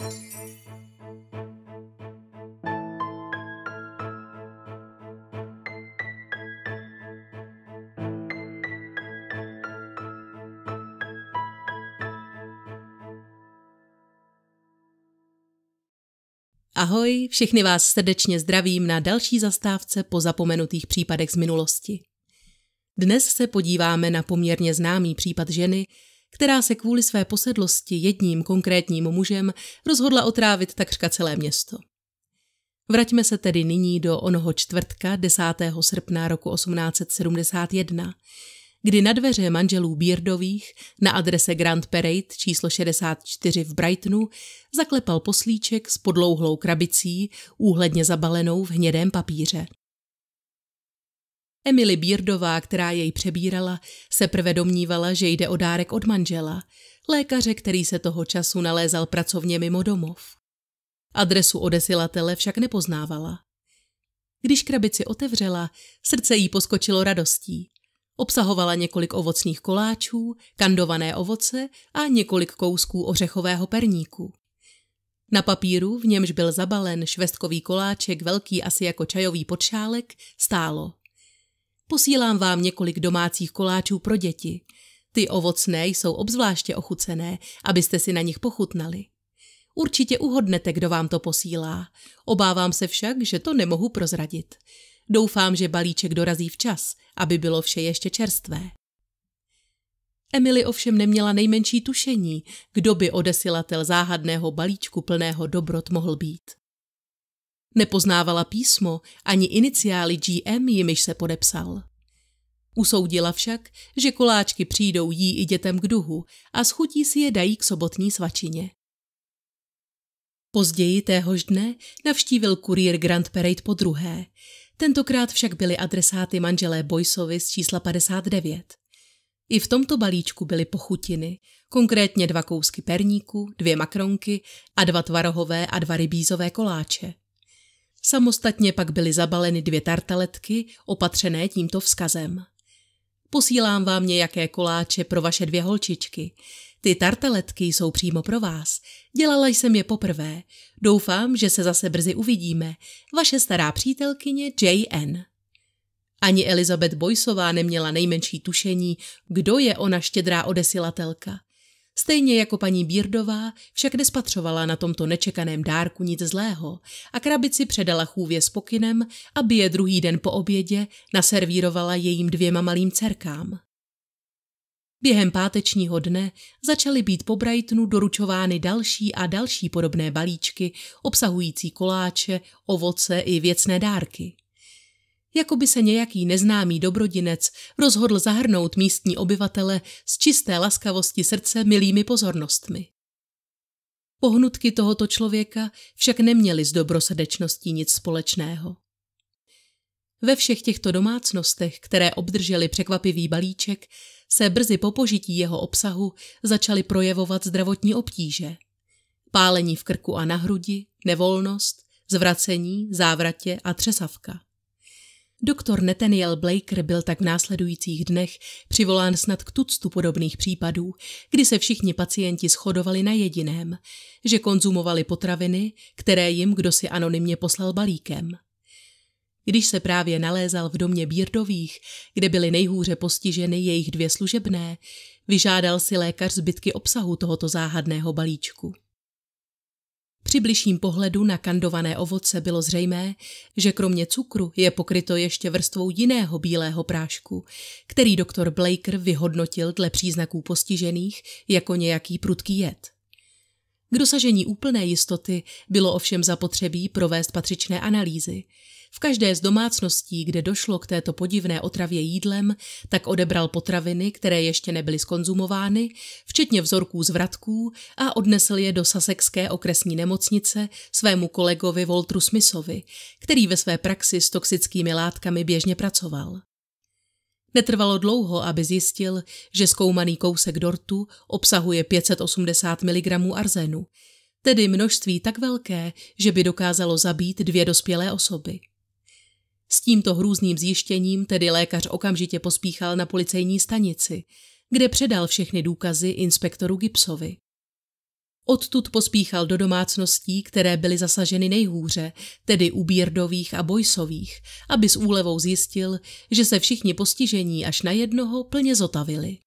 Ahoj, všechny vás srdečně zdravím na další zastávce po zapomenutých případech z minulosti. Dnes se podíváme na poměrně známý případ ženy, která se kvůli své posedlosti jedním konkrétním mužem rozhodla otrávit takřka celé město. Vraťme se tedy nyní do onoho čtvrtka 10. srpna roku 1871, kdy na dveře manželů Beardových na adrese Grand Parade číslo 64 v Brightonu zaklepal poslíček s podlouhlou krabicí, úhledně zabalenou v hnědém papíře. Emily Beardová, která jej přebírala, se prve domnívala, že jde o dárek od manžela, lékaře, který se toho času nalézal pracovně mimo domov. Adresu odesilatele však nepoznávala. Když krabici otevřela, srdce jí poskočilo radostí. Obsahovala několik ovocných koláčů, kandované ovoce a několik kousků ořechového perníku. Na papíru, v němž byl zabalen švestkový koláček velký asi jako čajový podšálek, stálo. Posílám vám několik domácích koláčů pro děti. Ty ovocné jsou obzvláště ochucené, abyste si na nich pochutnali. Určitě uhodnete, kdo vám to posílá. Obávám se však, že to nemohu prozradit. Doufám, že balíček dorazí včas, aby bylo vše ještě čerstvé. Emily ovšem neměla nejmenší tušení, kdo by odesilatel záhadného balíčku plného dobrot mohl být. Nepoznávala písmo ani iniciály GM, jimiž se podepsal. Usoudila však, že koláčky přijdou jí i dětem k duhu a schutí si je dají k sobotní svačině. Později téhož dne navštívil kurýr Grand Parade po druhé. Tentokrát však byly adresáty manželé Boysovi z čísla 59. I v tomto balíčku byly pochutiny, konkrétně dva kousky perníku, dvě makronky a dva tvarohové a dva rybízové koláče. Samostatně pak byly zabaleny dvě tartaletky, opatřené tímto vzkazem. Posílám vám nějaké koláče pro vaše dvě holčičky. Ty tartaletky jsou přímo pro vás. Dělala jsem je poprvé. Doufám, že se zase brzy uvidíme. Vaše stará přítelkyně J.N. Ani Elizabeth Boysová neměla nejmenší tušení, kdo je ona štědrá odesilatelka. Stejně jako paní Bírdová však nespatřovala na tomto nečekaném dárku nic zlého a krabici předala chůvě s pokynem, aby je druhý den po obědě naservírovala jejím dvěma malým dcerkám. Během pátečního dne začaly být po Brightonu doručovány další a další podobné balíčky obsahující koláče, ovoce i věcné dárky jako by se nějaký neznámý dobrodinec rozhodl zahrnout místní obyvatele z čisté laskavosti srdce milými pozornostmi. Pohnutky tohoto člověka však neměly s dobrosrdečností nic společného. Ve všech těchto domácnostech, které obdrželi překvapivý balíček, se brzy po požití jeho obsahu začaly projevovat zdravotní obtíže. Pálení v krku a na hrudi, nevolnost, zvracení, závratě a třesavka. Doktor Nathaniel Blaker byl tak v následujících dnech přivolán snad k tuctu podobných případů, kdy se všichni pacienti shodovali na jediném, že konzumovali potraviny, které jim kdo si anonymně poslal balíkem. Když se právě nalézal v domě Bírdových, kde byly nejhůře postiženy jejich dvě služebné, vyžádal si lékař zbytky obsahu tohoto záhadného balíčku. Při bližším pohledu na kandované ovoce bylo zřejmé, že kromě cukru je pokryto ještě vrstvou jiného bílého prášku, který doktor Blaker vyhodnotil dle příznaků postižených jako nějaký prudký jed. K dosažení úplné jistoty bylo ovšem zapotřebí provést patřičné analýzy – v každé z domácností, kde došlo k této podivné otravě jídlem, tak odebral potraviny, které ještě nebyly skonzumovány, včetně vzorků z vratků a odnesl je do Sasekské okresní nemocnice svému kolegovi Voltru Smithovi, který ve své praxi s toxickými látkami běžně pracoval. Netrvalo dlouho, aby zjistil, že zkoumaný kousek dortu obsahuje 580 mg arzénu, tedy množství tak velké, že by dokázalo zabít dvě dospělé osoby. S tímto hrůzným zjištěním tedy lékař okamžitě pospíchal na policejní stanici, kde předal všechny důkazy inspektoru Gibsovi. Odtud pospíchal do domácností, které byly zasaženy nejhůře, tedy u Bírdových a Bojsových, aby s úlevou zjistil, že se všichni postižení až na jednoho plně zotavili.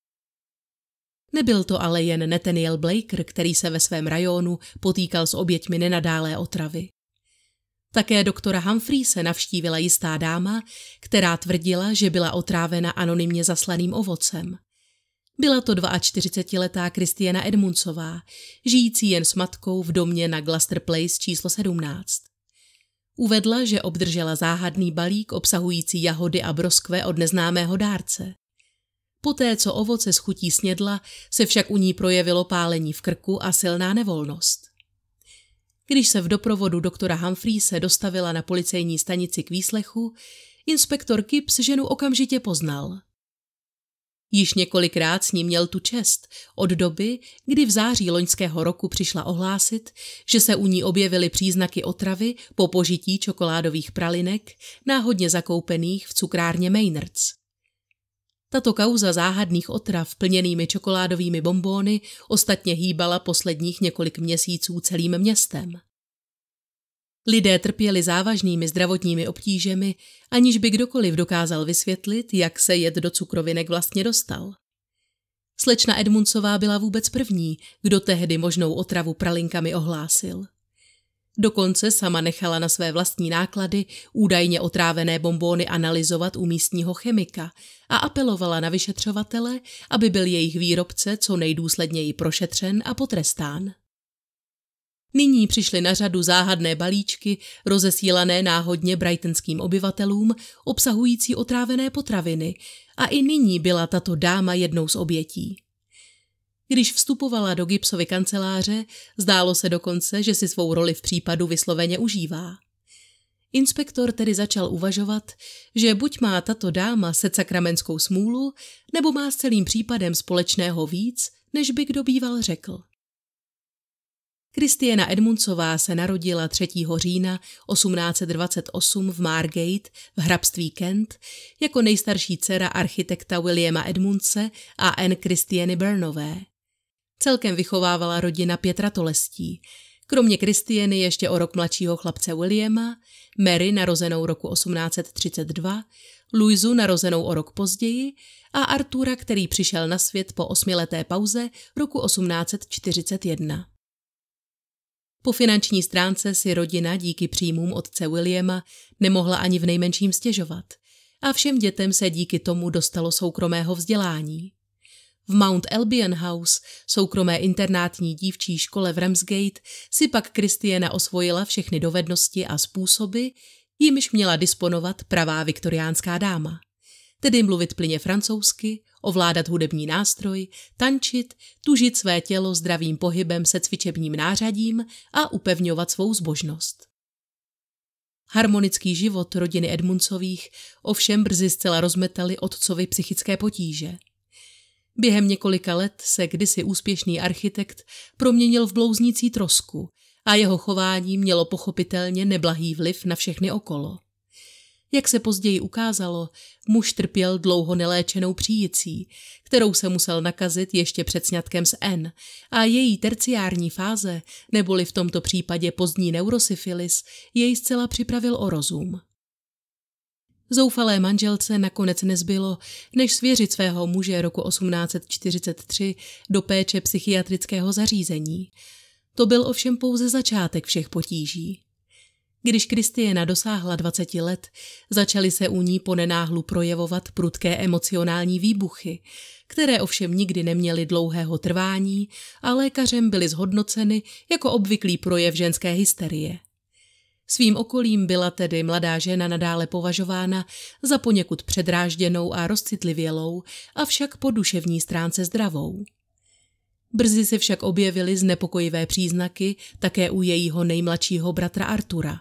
Nebyl to ale jen Nathaniel Blaker, který se ve svém rajonu potýkal s oběťmi nenadálé otravy. Také doktora Humphreese navštívila jistá dáma, která tvrdila, že byla otrávena anonymně zaslaným ovocem. Byla to 42-letá Kristiana Edmundsová, žijící jen s matkou v domě na Gloucester Place číslo 17. Uvedla, že obdržela záhadný balík obsahující jahody a broskve od neznámého dárce. Poté, co ovoce schutí snědla, se však u ní projevilo pálení v krku a silná nevolnost. Když se v doprovodu doktora Humphreese dostavila na policejní stanici k výslechu, inspektor Gibbs ženu okamžitě poznal. Již několikrát s ním měl tu čest od doby, kdy v září loňského roku přišla ohlásit, že se u ní objevily příznaky otravy po požití čokoládových pralinek, náhodně zakoupených v cukrárně Maynards. Tato kauza záhadných otrav plněnými čokoládovými bombóny ostatně hýbala posledních několik měsíců celým městem. Lidé trpěli závažnými zdravotními obtížemi, aniž by kdokoliv dokázal vysvětlit, jak se jed do cukrovinek vlastně dostal. Slečna Edmundsová byla vůbec první, kdo tehdy možnou otravu pralinkami ohlásil. Dokonce sama nechala na své vlastní náklady údajně otrávené bombóny analyzovat u místního chemika a apelovala na vyšetřovatele, aby byl jejich výrobce co nejdůsledněji prošetřen a potrestán. Nyní přišly na řadu záhadné balíčky, rozesílané náhodně brightonským obyvatelům, obsahující otrávené potraviny a i nyní byla tato dáma jednou z obětí. Když vstupovala do Gibsovy kanceláře, zdálo se dokonce, že si svou roli v případu vysloveně užívá. Inspektor tedy začal uvažovat, že buď má tato dáma se sakramenskou smůlu, nebo má s celým případem společného víc, než by kdo býval řekl. Kristiana Edmundsová se narodila 3. října 1828 v Margate v hrabství Kent jako nejstarší dcera architekta Williama Edmundse a Anne Kristiany Burnové. Celkem vychovávala rodina Pětra Tolestí. Kromě Kristiany ještě o rok mladšího chlapce Williama, Mary narozenou roku 1832, Louisu narozenou o rok později a Artura, který přišel na svět po osmileté pauze roku 1841. Po finanční stránce si rodina díky příjmům otce Williama nemohla ani v nejmenším stěžovat a všem dětem se díky tomu dostalo soukromého vzdělání. V Mount Albion House, soukromé internátní dívčí škole v Ramsgate, si pak Kristiana osvojila všechny dovednosti a způsoby, jimiž měla disponovat pravá viktoriánská dáma. Tedy mluvit plyně francouzsky, ovládat hudební nástroj, tančit, tužit své tělo zdravým pohybem se cvičebním nářadím a upevňovat svou zbožnost. Harmonický život rodiny Edmundsových ovšem brzy zcela rozmetali otcovi psychické potíže. Během několika let se kdysi úspěšný architekt proměnil v blouznící trosku a jeho chování mělo pochopitelně neblahý vliv na všechny okolo. Jak se později ukázalo, muž trpěl dlouho neléčenou příjicí, kterou se musel nakazit ještě před sňatkem s N a její terciární fáze, neboli v tomto případě pozdní neurosyfilis, jej zcela připravil o rozum. Zoufalé manželce nakonec nezbylo, než svěřit svého muže roku 1843 do péče psychiatrického zařízení. To byl ovšem pouze začátek všech potíží. Když Kristiena dosáhla 20 let, začaly se u ní ponenáhlu projevovat prudké emocionální výbuchy, které ovšem nikdy neměly dlouhého trvání a lékařem byly zhodnoceny jako obvyklý projev ženské hysterie. Svým okolím byla tedy mladá žena nadále považována za poněkud předrážděnou a rozcitlivělou, avšak po duševní stránce zdravou. Brzy se však objevily znepokojivé příznaky také u jejího nejmladšího bratra Artura.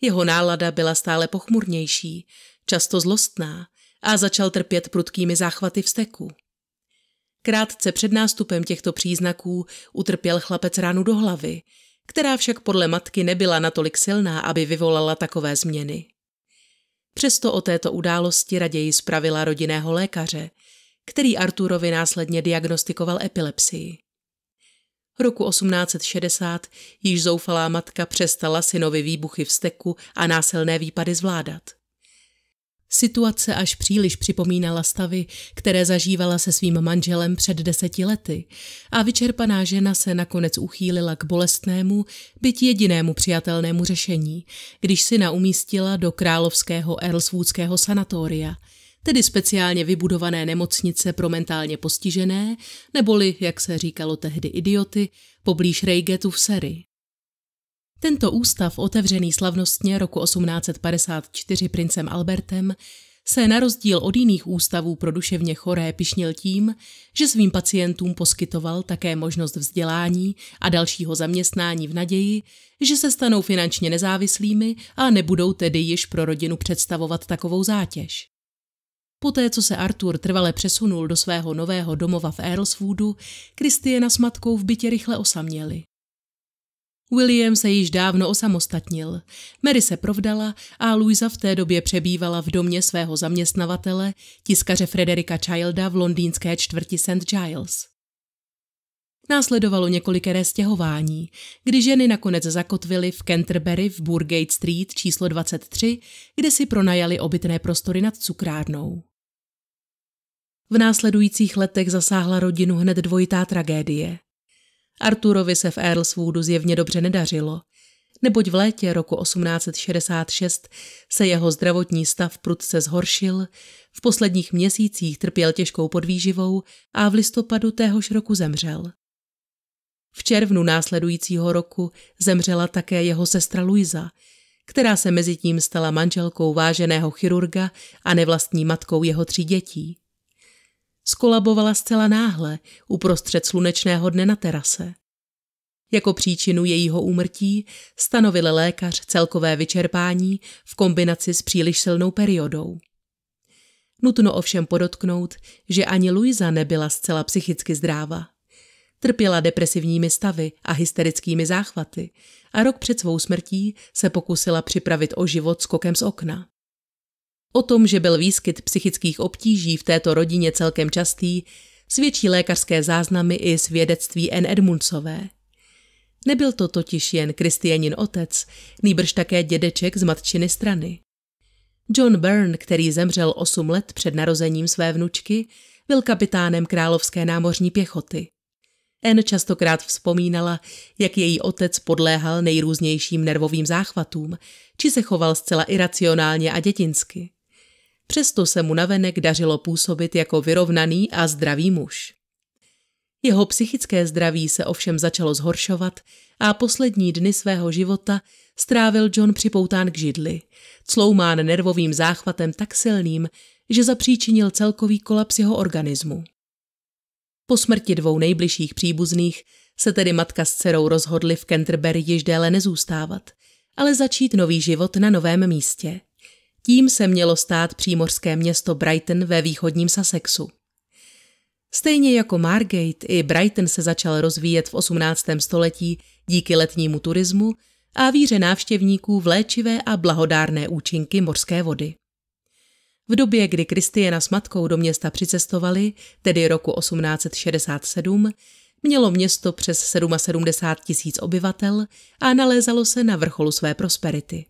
Jeho nálada byla stále pochmurnější, často zlostná a začal trpět prudkými záchvaty vzteku. Krátce před nástupem těchto příznaků utrpěl chlapec ránu do hlavy, která však podle matky nebyla natolik silná, aby vyvolala takové změny. Přesto o této události raději spravila rodinného lékaře, který Arturovi následně diagnostikoval epilepsii. Roku 1860 již zoufalá matka přestala synovi výbuchy vzteku a násilné výpady zvládat. Situace až příliš připomínala stavy, které zažívala se svým manželem před deseti lety a vyčerpaná žena se nakonec uchýlila k bolestnému, byť jedinému přijatelnému řešení, když syna umístila do královského Earlswoodského sanatoria, tedy speciálně vybudované nemocnice pro mentálně postižené, neboli, jak se říkalo tehdy idioty, poblíž Rejgetu v Seri. Tento ústav, otevřený slavnostně roku 1854 princem Albertem, se na rozdíl od jiných ústavů pro duševně choré pišnil tím, že svým pacientům poskytoval také možnost vzdělání a dalšího zaměstnání v naději, že se stanou finančně nezávislými a nebudou tedy již pro rodinu představovat takovou zátěž. Poté, co se Arthur trvale přesunul do svého nového domova v Earlswoodu, Kristiana s matkou v bytě rychle osaměli. William se již dávno osamostatnil. Mary se provdala a Louisa v té době přebývala v domě svého zaměstnavatele, tiskaře Frederika Childa v londýnské čtvrti St. Giles. Následovalo několikeré stěhování, kdy ženy nakonec zakotvily v Canterbury v Burgate Street číslo 23, kde si pronajali obytné prostory nad cukrárnou. V následujících letech zasáhla rodinu hned dvojitá tragédie. Arturovi se v Earlswoodu zjevně dobře nedařilo, neboť v létě roku 1866 se jeho zdravotní stav prudce zhoršil, v posledních měsících trpěl těžkou podvýživou a v listopadu téhož roku zemřel. V červnu následujícího roku zemřela také jeho sestra Luisa, která se mezi tím stala manželkou váženého chirurga a nevlastní matkou jeho tří dětí. Skolabovala zcela náhle, uprostřed slunečného dne na terase. Jako příčinu jejího úmrtí stanovil lékař celkové vyčerpání v kombinaci s příliš silnou periodou. Nutno ovšem podotknout, že ani Luisa nebyla zcela psychicky zdráva. Trpěla depresivními stavy a hysterickými záchvaty a rok před svou smrtí se pokusila připravit o život skokem z okna. O tom, že byl výskyt psychických obtíží v této rodině celkem častý, svědčí lékařské záznamy i svědectví N. Edmundsové. Nebyl to totiž jen Kristianin otec, nýbrž také dědeček z matčiny strany. John Byrne, který zemřel 8 let před narozením své vnučky, byl kapitánem královské námořní pěchoty. N častokrát vzpomínala, jak její otec podléhal nejrůznějším nervovým záchvatům, či se choval zcela iracionálně a dětinsky. Přesto se mu navenek dařilo působit jako vyrovnaný a zdravý muž. Jeho psychické zdraví se ovšem začalo zhoršovat a poslední dny svého života strávil John připoután k židli, cloumán nervovým záchvatem tak silným, že zapříčinil celkový kolaps jeho organismu. Po smrti dvou nejbližších příbuzných se tedy matka s dcerou rozhodli v Canterbury již déle nezůstávat, ale začít nový život na novém místě – tím se mělo stát přímořské město Brighton ve východním Sussexu. Stejně jako Margate, i Brighton se začal rozvíjet v 18. století díky letnímu turismu a víře návštěvníků v léčivé a blahodárné účinky mořské vody. V době, kdy Kristiana s matkou do města přicestovali, tedy roku 1867, mělo město přes 77 tisíc obyvatel a nalézalo se na vrcholu své prosperity.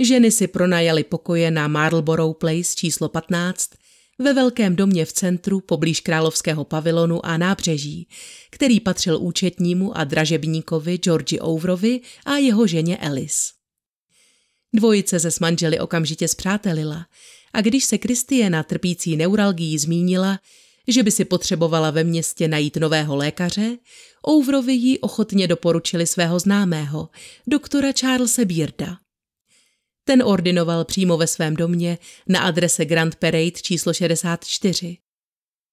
Ženy si pronajali pokoje na Marlborough Place číslo 15 ve velkém domě v centru poblíž královského pavilonu a nábřeží, který patřil účetnímu a dražebníkovi Georgi Overovi a jeho ženě Alice. Dvojice se s manželi okamžitě zpřátelila a když se Kristiena trpící neuralgií zmínila, že by si potřebovala ve městě najít nového lékaře, Overovi jí ochotně doporučili svého známého, doktora Charlesa Bearda. Ten ordinoval přímo ve svém domě na adrese Grand Parade číslo 64.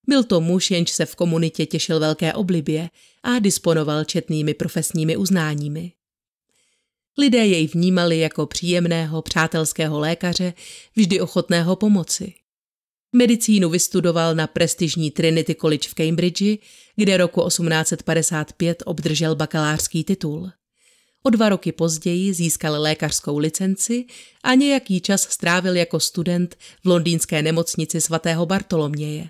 Byl to muž, jenž se v komunitě těšil velké oblibě a disponoval četnými profesními uznáními. Lidé jej vnímali jako příjemného, přátelského lékaře, vždy ochotného pomoci. Medicínu vystudoval na prestižní Trinity College v Cambridge, kde roku 1855 obdržel bakalářský titul. O dva roky později získal lékařskou licenci a nějaký čas strávil jako student v londýnské nemocnici svatého Bartoloměje.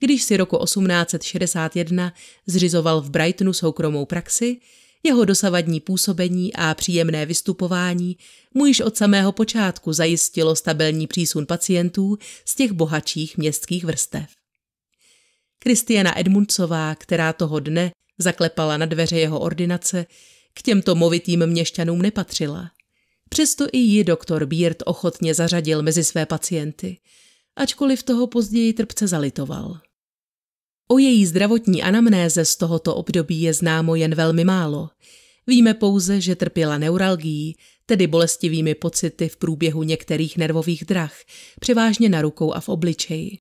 Když si roku 1861 zřizoval v Brightonu soukromou praxi, jeho dosavadní působení a příjemné vystupování mu již od samého počátku zajistilo stabilní přísun pacientů z těch bohatších městských vrstev. Kristiana Edmundsová, která toho dne zaklepala na dveře jeho ordinace, k těmto movitým měšťanům nepatřila. Přesto i ji doktor Beard ochotně zařadil mezi své pacienty, ačkoliv toho později trpce zalitoval. O její zdravotní anamnéze z tohoto období je známo jen velmi málo. Víme pouze, že trpěla neuralgií, tedy bolestivými pocity v průběhu některých nervových drah, převážně na rukou a v obličeji.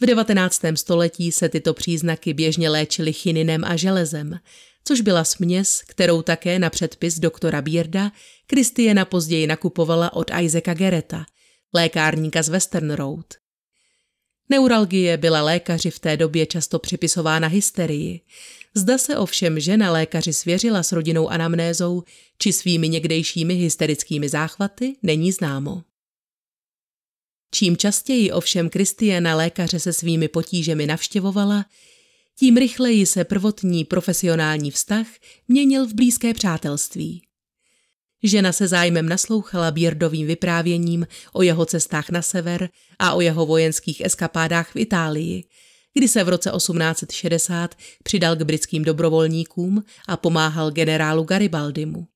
V 19. století se tyto příznaky běžně léčily chininem a železem, což byla směs, kterou také na předpis doktora Bierda Kristiena později nakupovala od Isaaca Gereta, lékárníka z Western Road. Neuralgie byla lékaři v té době často připisována hysterii. Zda se ovšem žena lékaři svěřila s rodinou anamnézou či svými někdejšími hysterickými záchvaty, není známo. Čím častěji ovšem Kristiana lékaře se svými potížemi navštěvovala, tím rychleji se prvotní profesionální vztah měnil v blízké přátelství. Žena se zájmem naslouchala Běrdovým vyprávěním o jeho cestách na sever a o jeho vojenských eskapádách v Itálii, kdy se v roce 1860 přidal k britským dobrovolníkům a pomáhal generálu Garibaldimu.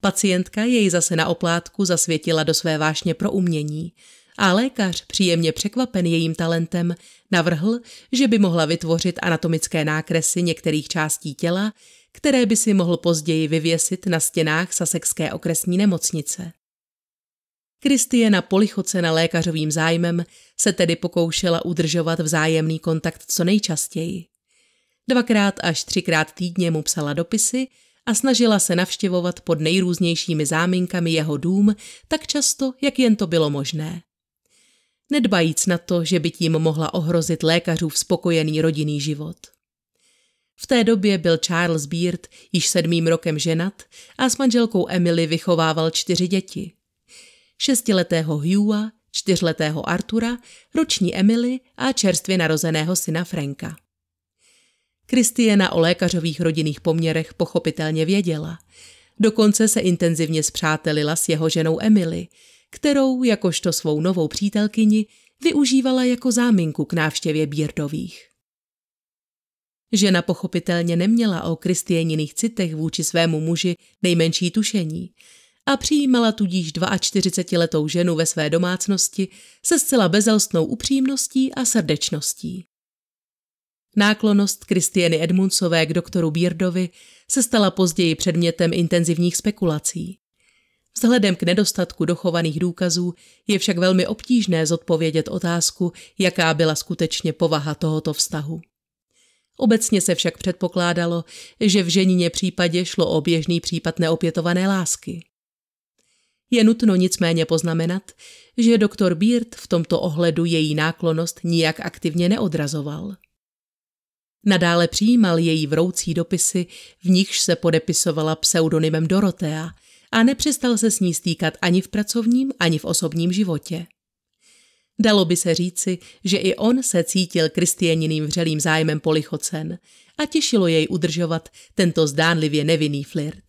Pacientka jej zase na oplátku zasvětila do své vášně pro umění a lékař, příjemně překvapen jejím talentem, navrhl, že by mohla vytvořit anatomické nákresy některých částí těla, které by si mohl později vyvěsit na stěnách Sasekské okresní nemocnice. Kristiena polichocena lékařovým zájmem se tedy pokoušela udržovat vzájemný kontakt co nejčastěji. Dvakrát až třikrát týdně mu psala dopisy a snažila se navštěvovat pod nejrůznějšími záminkami jeho dům tak často, jak jen to bylo možné. Nedbajíc na to, že by tím mohla ohrozit lékařův spokojený rodinný život. V té době byl Charles Beard již sedmým rokem ženat a s manželkou Emily vychovával čtyři děti. Šestiletého Hugha, čtyřletého Artura, roční Emily a čerstvě narozeného syna Franka. Kristiena o lékařových rodinných poměrech pochopitelně věděla. Dokonce se intenzivně zpřátelila s jeho ženou Emily, kterou, jakožto svou novou přítelkyni, využívala jako záminku k návštěvě Beardových. Žena pochopitelně neměla o kristieniných citech vůči svému muži nejmenší tušení a přijímala tudíž 42-letou ženu ve své domácnosti se zcela bezelstnou upřímností a srdečností. Náklonost Kristieny Edmundsové k doktoru Beardovi se stala později předmětem intenzivních spekulací. Vzhledem k nedostatku dochovaných důkazů je však velmi obtížné zodpovědět otázku, jaká byla skutečně povaha tohoto vztahu. Obecně se však předpokládalo, že v ženině případě šlo o běžný případ neopětované lásky. Je nutno nicméně poznamenat, že doktor Beard v tomto ohledu její náklonost nijak aktivně neodrazoval. Nadále přijímal její vroucí dopisy, v nichž se podepisovala pseudonymem Dorotea a nepřestal se s ní stýkat ani v pracovním, ani v osobním životě. Dalo by se říci, že i on se cítil kristianiným vřelým zájmem polichocen a těšilo jej udržovat tento zdánlivě nevinný flirt.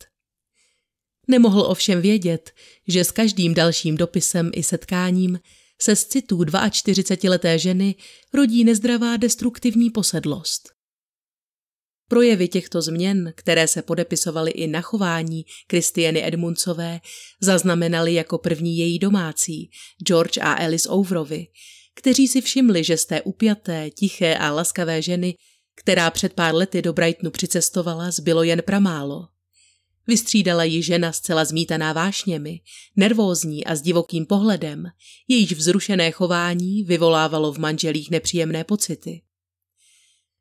Nemohl ovšem vědět, že s každým dalším dopisem i setkáním se z citů 42-leté ženy rodí nezdravá destruktivní posedlost. Projevy těchto změn, které se podepisovaly i na chování Kristiany Edmundsové, zaznamenali jako první její domácí, George a Alice Overovi, kteří si všimli, že z té upjaté, tiché a laskavé ženy, která před pár lety do Brightonu přicestovala, zbylo jen pramálo. Vystřídala ji žena zcela zmítaná vášněmi, nervózní a s divokým pohledem, jejíž vzrušené chování vyvolávalo v manželích nepříjemné pocity.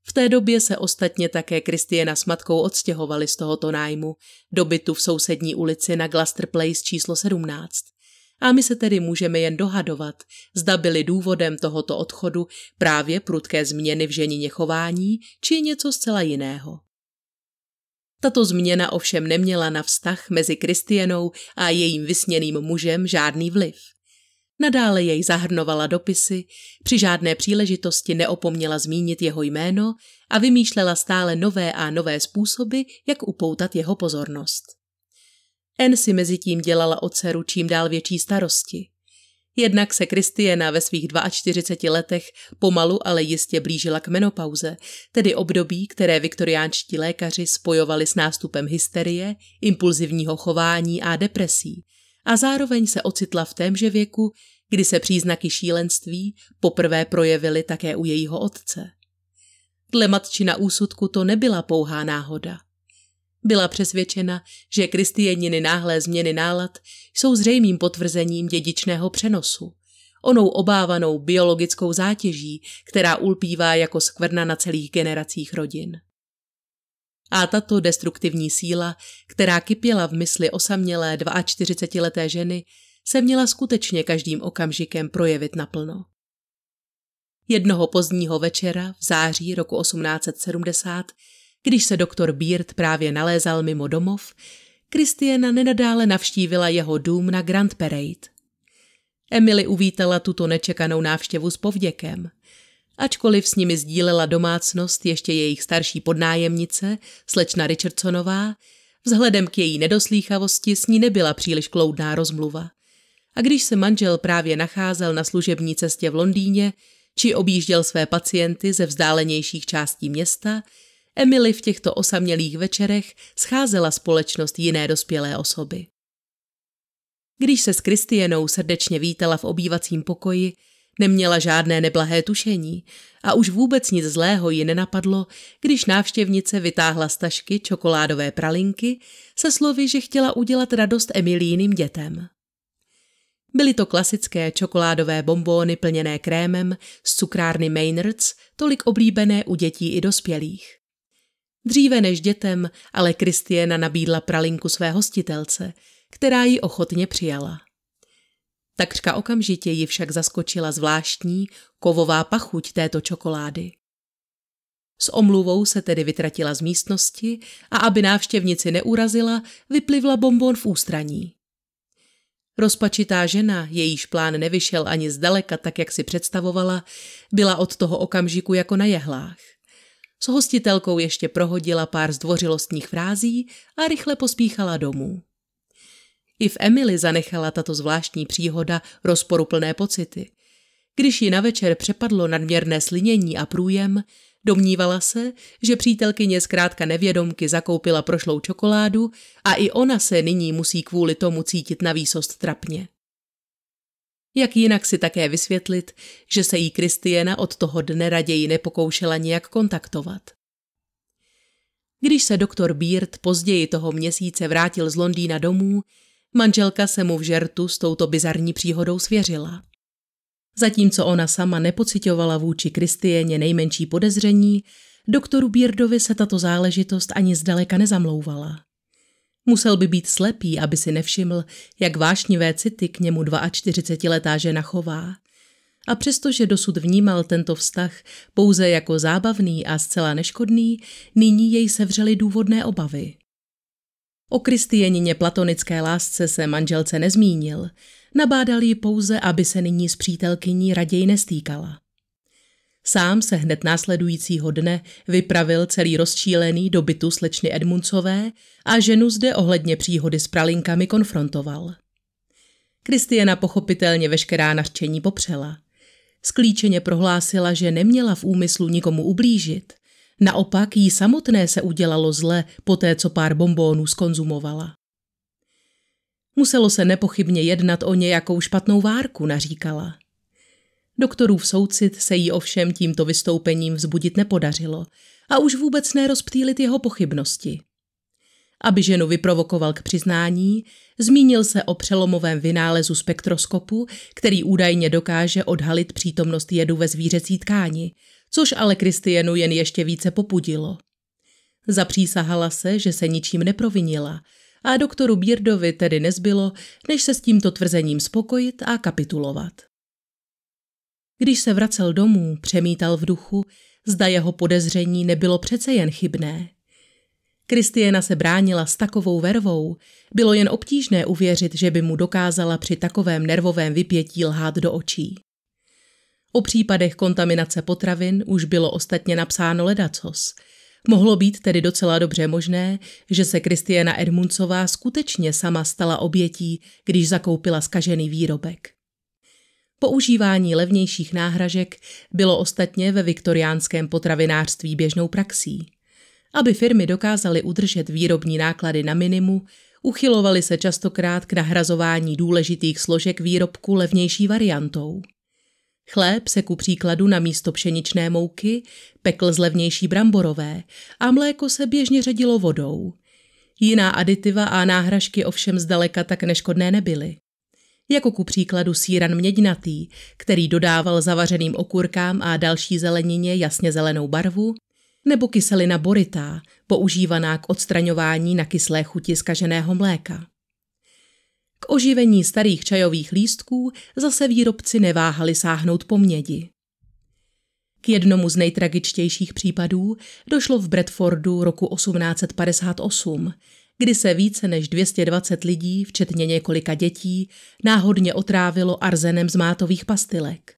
V té době se ostatně také Kristiena s matkou odstěhovali z tohoto nájmu do bytu v sousední ulici na Gloucester Place číslo 17. A my se tedy můžeme jen dohadovat, zda byly důvodem tohoto odchodu právě prudké změny v ženině chování či něco zcela jiného. Tato změna ovšem neměla na vztah mezi Kristienou a jejím vysněným mužem žádný vliv. Nadále jej zahrnovala dopisy, při žádné příležitosti neopomněla zmínit jeho jméno a vymýšlela stále nové a nové způsoby, jak upoutat jeho pozornost. En si mezi tím dělala o dceru čím dál větší starosti. Jednak se Kristiena ve svých 42 letech pomalu, ale jistě blížila k menopauze, tedy období, které viktoriánští lékaři spojovali s nástupem hysterie, impulzivního chování a depresí, a zároveň se ocitla v témže věku, kdy se příznaky šílenství poprvé projevily také u jejího otce. Dle matčina úsudku to nebyla pouhá náhoda. Byla přesvědčena, že kristijeniny náhlé změny nálad jsou zřejmým potvrzením dědičného přenosu, onou obávanou biologickou zátěží, která ulpívá jako skvrna na celých generacích rodin. A tato destruktivní síla, která kypěla v mysli osamělé 42-leté ženy, se měla skutečně každým okamžikem projevit naplno. Jednoho pozdního večera v září roku 1870, když se doktor Beard právě nalézal mimo domov, Kristiana nenadále navštívila jeho dům na Grand Parade. Emily uvítala tuto nečekanou návštěvu s povděkem. Ačkoliv s nimi sdílela domácnost ještě jejich starší podnájemnice, slečna Richardsonová, vzhledem k její nedoslýchavosti s ní nebyla příliš kloudná rozmluva. A když se manžel právě nacházel na služební cestě v Londýně, či objížděl své pacienty ze vzdálenějších částí města, Emily v těchto osamělých večerech scházela společnost jiné dospělé osoby. Když se s Kristienou srdečně vítala v obývacím pokoji, neměla žádné neblahé tušení a už vůbec nic zlého ji nenapadlo, když návštěvnice vytáhla z tašky čokoládové pralinky se slovy, že chtěla udělat radost Emilíným dětem. Byly to klasické čokoládové bombóny plněné krémem z cukrárny Maynards, tolik oblíbené u dětí i dospělých. Dříve než dětem, ale Kristiena nabídla pralinku své hostitelce, která ji ochotně přijala. Takřka okamžitě ji však zaskočila zvláštní, kovová pachuť této čokolády. S omluvou se tedy vytratila z místnosti a aby návštěvnici neurazila, vyplivla bonbon v ústraní. Rozpačitá žena, jejíž plán nevyšel ani zdaleka tak, jak si představovala, byla od toho okamžiku jako na jehlách. S hostitelkou ještě prohodila pár zdvořilostních frází a rychle pospíchala domů. I v Emily zanechala tato zvláštní příhoda rozporuplné pocity. Když ji na večer přepadlo nadměrné slinění a průjem, domnívala se, že přítelkyně zkrátka nevědomky zakoupila prošlou čokoládu a i ona se nyní musí kvůli tomu cítit na výsost trapně. Jak jinak si také vysvětlit, že se jí Kristiena od toho dne raději nepokoušela nijak kontaktovat. Když se doktor Beard později toho měsíce vrátil z Londýna domů, manželka se mu v žertu s touto bizarní příhodou svěřila. Zatímco ona sama nepocitovala vůči Kristieně nejmenší podezření, doktoru Beardovi se tato záležitost ani zdaleka nezamlouvala. Musel by být slepý, aby si nevšiml, jak vášnivé city k němu 42-letá žena chová. A přestože dosud vnímal tento vztah pouze jako zábavný a zcela neškodný, nyní jej sevřely důvodné obavy. O Kristienině platonické lásce se manželce nezmínil, nabádal ji pouze, aby se nyní s přítelkyní raději nestýkala. Sám se hned následujícího dne vypravil celý rozčílený do bytu slečny Edmuncové a ženu zde ohledně příhody s pralinkami konfrontoval. Kristiana pochopitelně veškerá nařčení popřela. Sklíčeně prohlásila, že neměla v úmyslu nikomu ublížit. Naopak jí samotné se udělalo zle po té, co pár bombónů skonzumovala. Muselo se nepochybně jednat o nějakou špatnou várku, naříkala. Doktorův soucit se jí ovšem tímto vystoupením vzbudit nepodařilo a už vůbec nerozptýlit jeho pochybnosti. Aby ženu vyprovokoval k přiznání, zmínil se o přelomovém vynálezu spektroskopu, který údajně dokáže odhalit přítomnost jedu ve zvířecí tkáni, což ale Kristienu jen ještě více popudilo. Zapřísahala se, že se ničím neprovinila a doktoru Bírdovi tedy nezbylo, než se s tímto tvrzením spokojit a kapitulovat. Když se vracel domů, přemítal v duchu, zda jeho podezření nebylo přece jen chybné. Kristiena se bránila s takovou vervou, bylo jen obtížné uvěřit, že by mu dokázala při takovém nervovém vypětí lhát do očí. O případech kontaminace potravin už bylo ostatně napsáno ledacos. Mohlo být tedy docela dobře možné, že se Kristiana Edmundsová skutečně sama stala obětí, když zakoupila skažený výrobek. Používání levnějších náhražek bylo ostatně ve viktoriánském potravinářství běžnou praxí. Aby firmy dokázaly udržet výrobní náklady na minimu, uchylovaly se častokrát k nahrazování důležitých složek výrobku levnější variantou. Chléb se ku příkladu na místo pšeničné mouky pekl z levnější bramborové a mléko se běžně ředilo vodou. Jiná aditiva a náhražky ovšem zdaleka tak neškodné nebyly. Jako ku příkladu síran měďnatý, který dodával zavařeným okurkám a další zelenině jasně zelenou barvu, nebo kyselina boritá, používaná k odstraňování na kyslé chuti zkaženého mléka. K oživení starých čajových lístků zase výrobci neváhali sáhnout po mědi. K jednomu z nejtragičtějších případů došlo v Bradfordu roku 1858, kdy se více než 220 lidí, včetně několika dětí, náhodně otrávilo arzenem z mátových pastilek.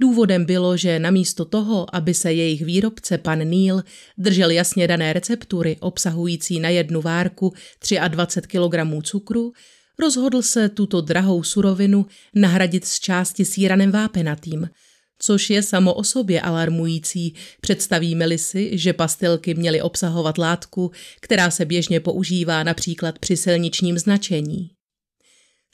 Důvodem bylo, že namísto toho, aby se jejich výrobce pan Neil držel jasně dané receptury obsahující na jednu várku 23 kg cukru, rozhodl se tuto drahou surovinu nahradit z části síranem vápenatým, což je samo o sobě alarmující, představíme-li si, že pastilky měly obsahovat látku, která se běžně používá například při silničním značení.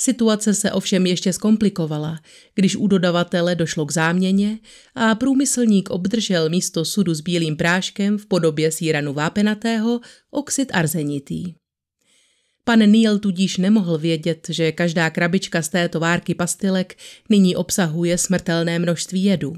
Situace se ovšem ještě zkomplikovala, když u dodavatele došlo k záměně a průmyslník obdržel místo sudu s bílým práškem v podobě síranu vápenatého oxid arzenitý. Pan Neil tudíž nemohl vědět, že každá krabička z této várky pastilek nyní obsahuje smrtelné množství jedu.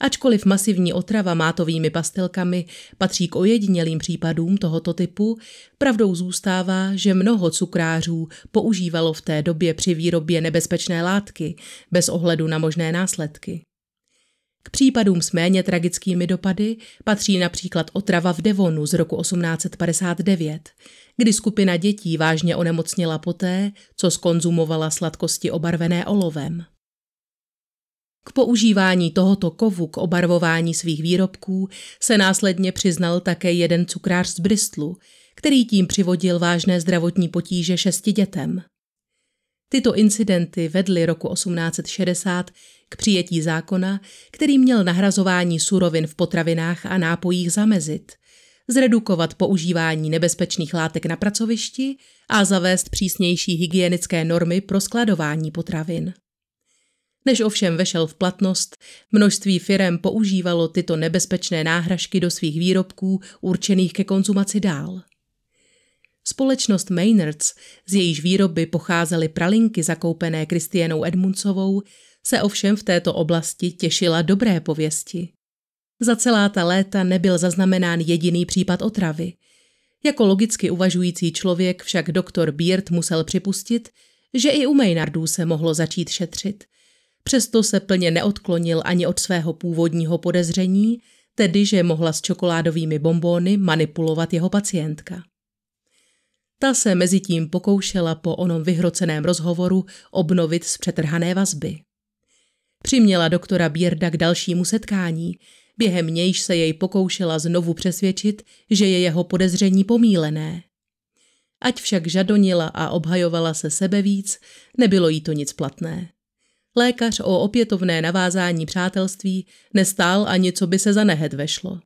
Ačkoliv masivní otrava mátovými pastilkami patří k ojedinělým případům tohoto typu, pravdou zůstává, že mnoho cukrářů používalo v té době při výrobě nebezpečné látky bez ohledu na možné následky. K případům s méně tragickými dopady patří například otrava v Devonu z roku 1859, kdy skupina dětí vážně onemocněla poté, co skonzumovala sladkosti obarvené olovem. K používání tohoto kovu k obarvování svých výrobků se následně přiznal také jeden cukrář z Bristlu, který tím přivodil vážné zdravotní potíže šesti dětem. Tyto incidenty vedly roku 1860 k přijetí zákona, který měl nahrazování surovin v potravinách a nápojích zamezit, zredukovat používání nebezpečných látek na pracovišti a zavést přísnější hygienické normy pro skladování potravin. Než ovšem vešel v platnost, množství firem používalo tyto nebezpečné náhražky do svých výrobků určených ke konzumaci dál. Společnost Maynards, z jejíž výroby pocházely pralinky zakoupené Kristianou Edmundsovou, se ovšem v této oblasti těšila dobré pověsti. Za celá ta léta nebyl zaznamenán jediný případ otravy. Jako logicky uvažující člověk však doktor Beard musel připustit, že i u Maynardů se mohlo začít šetřit. Přesto se plně neodklonil ani od svého původního podezření, tedy že mohla s čokoládovými bombóny manipulovat jeho pacientka. Ta se mezi tím pokoušela po onom vyhroceném rozhovoru obnovit z přetrhané vazby. Přiměla doktora Bierda k dalšímu setkání, během nějž se jej pokoušela znovu přesvědčit, že je jeho podezření pomílené. Ať však žadonila a obhajovala se sebe víc, nebylo jí to nic platné. Lékař o opětovné navázání přátelství nestál ani co by se za nehet vešlo.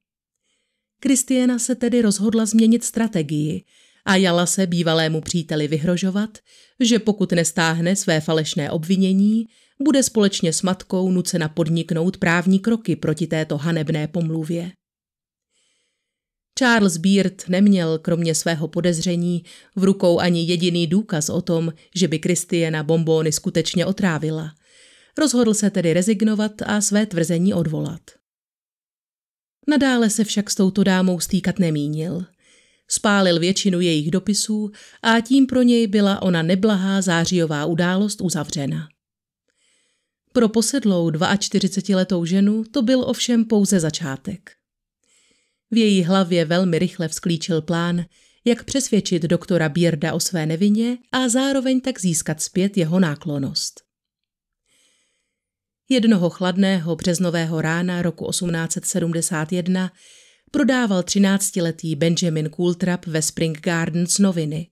Kristiana se tedy rozhodla změnit strategii a jala se bývalému příteli vyhrožovat, že pokud nestáhne své falešné obvinění, bude společně s matkou nucena podniknout právní kroky proti této hanebné pomluvě. Charles Beard neměl, kromě svého podezření, v rukou ani jediný důkaz o tom, že by Kristiana bombóny skutečně otrávila. Rozhodl se tedy rezignovat a své tvrzení odvolat. Nadále se však s touto dámou stýkat nemínil. Spálil většinu jejich dopisů a tím pro něj byla ona neblahá zářijová událost uzavřena. Pro posedlou 42-letou ženu to byl ovšem pouze začátek. V její hlavě velmi rychle vzklíčil plán, jak přesvědčit doktora Bierda o své nevině a zároveň tak získat zpět jeho náklonost. Jednoho chladného březnového rána roku 1871 prodával třináctiletý Benjamin Coultrap ve Spring Gardens noviny,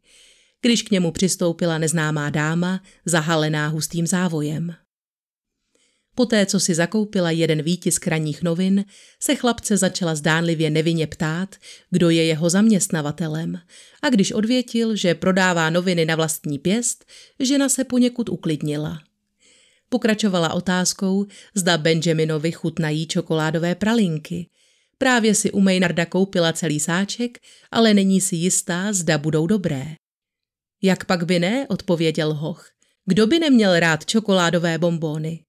když k němu přistoupila neznámá dáma, zahalená hustým závojem. Poté, co si zakoupila jeden výtisk ranních novin, se chlapce začala zdánlivě nevinně ptát, kdo je jeho zaměstnavatelem a když odvětil, že prodává noviny na vlastní pěst, žena se poněkud uklidnila. Pokračovala otázkou, zda Benjaminovi chutnají čokoládové pralinky. Právě si u Maynarda koupila celý sáček, ale není si jistá, zda budou dobré. Jak pak by ne, odpověděl Hoch. Kdo by neměl rád čokoládové bombóny?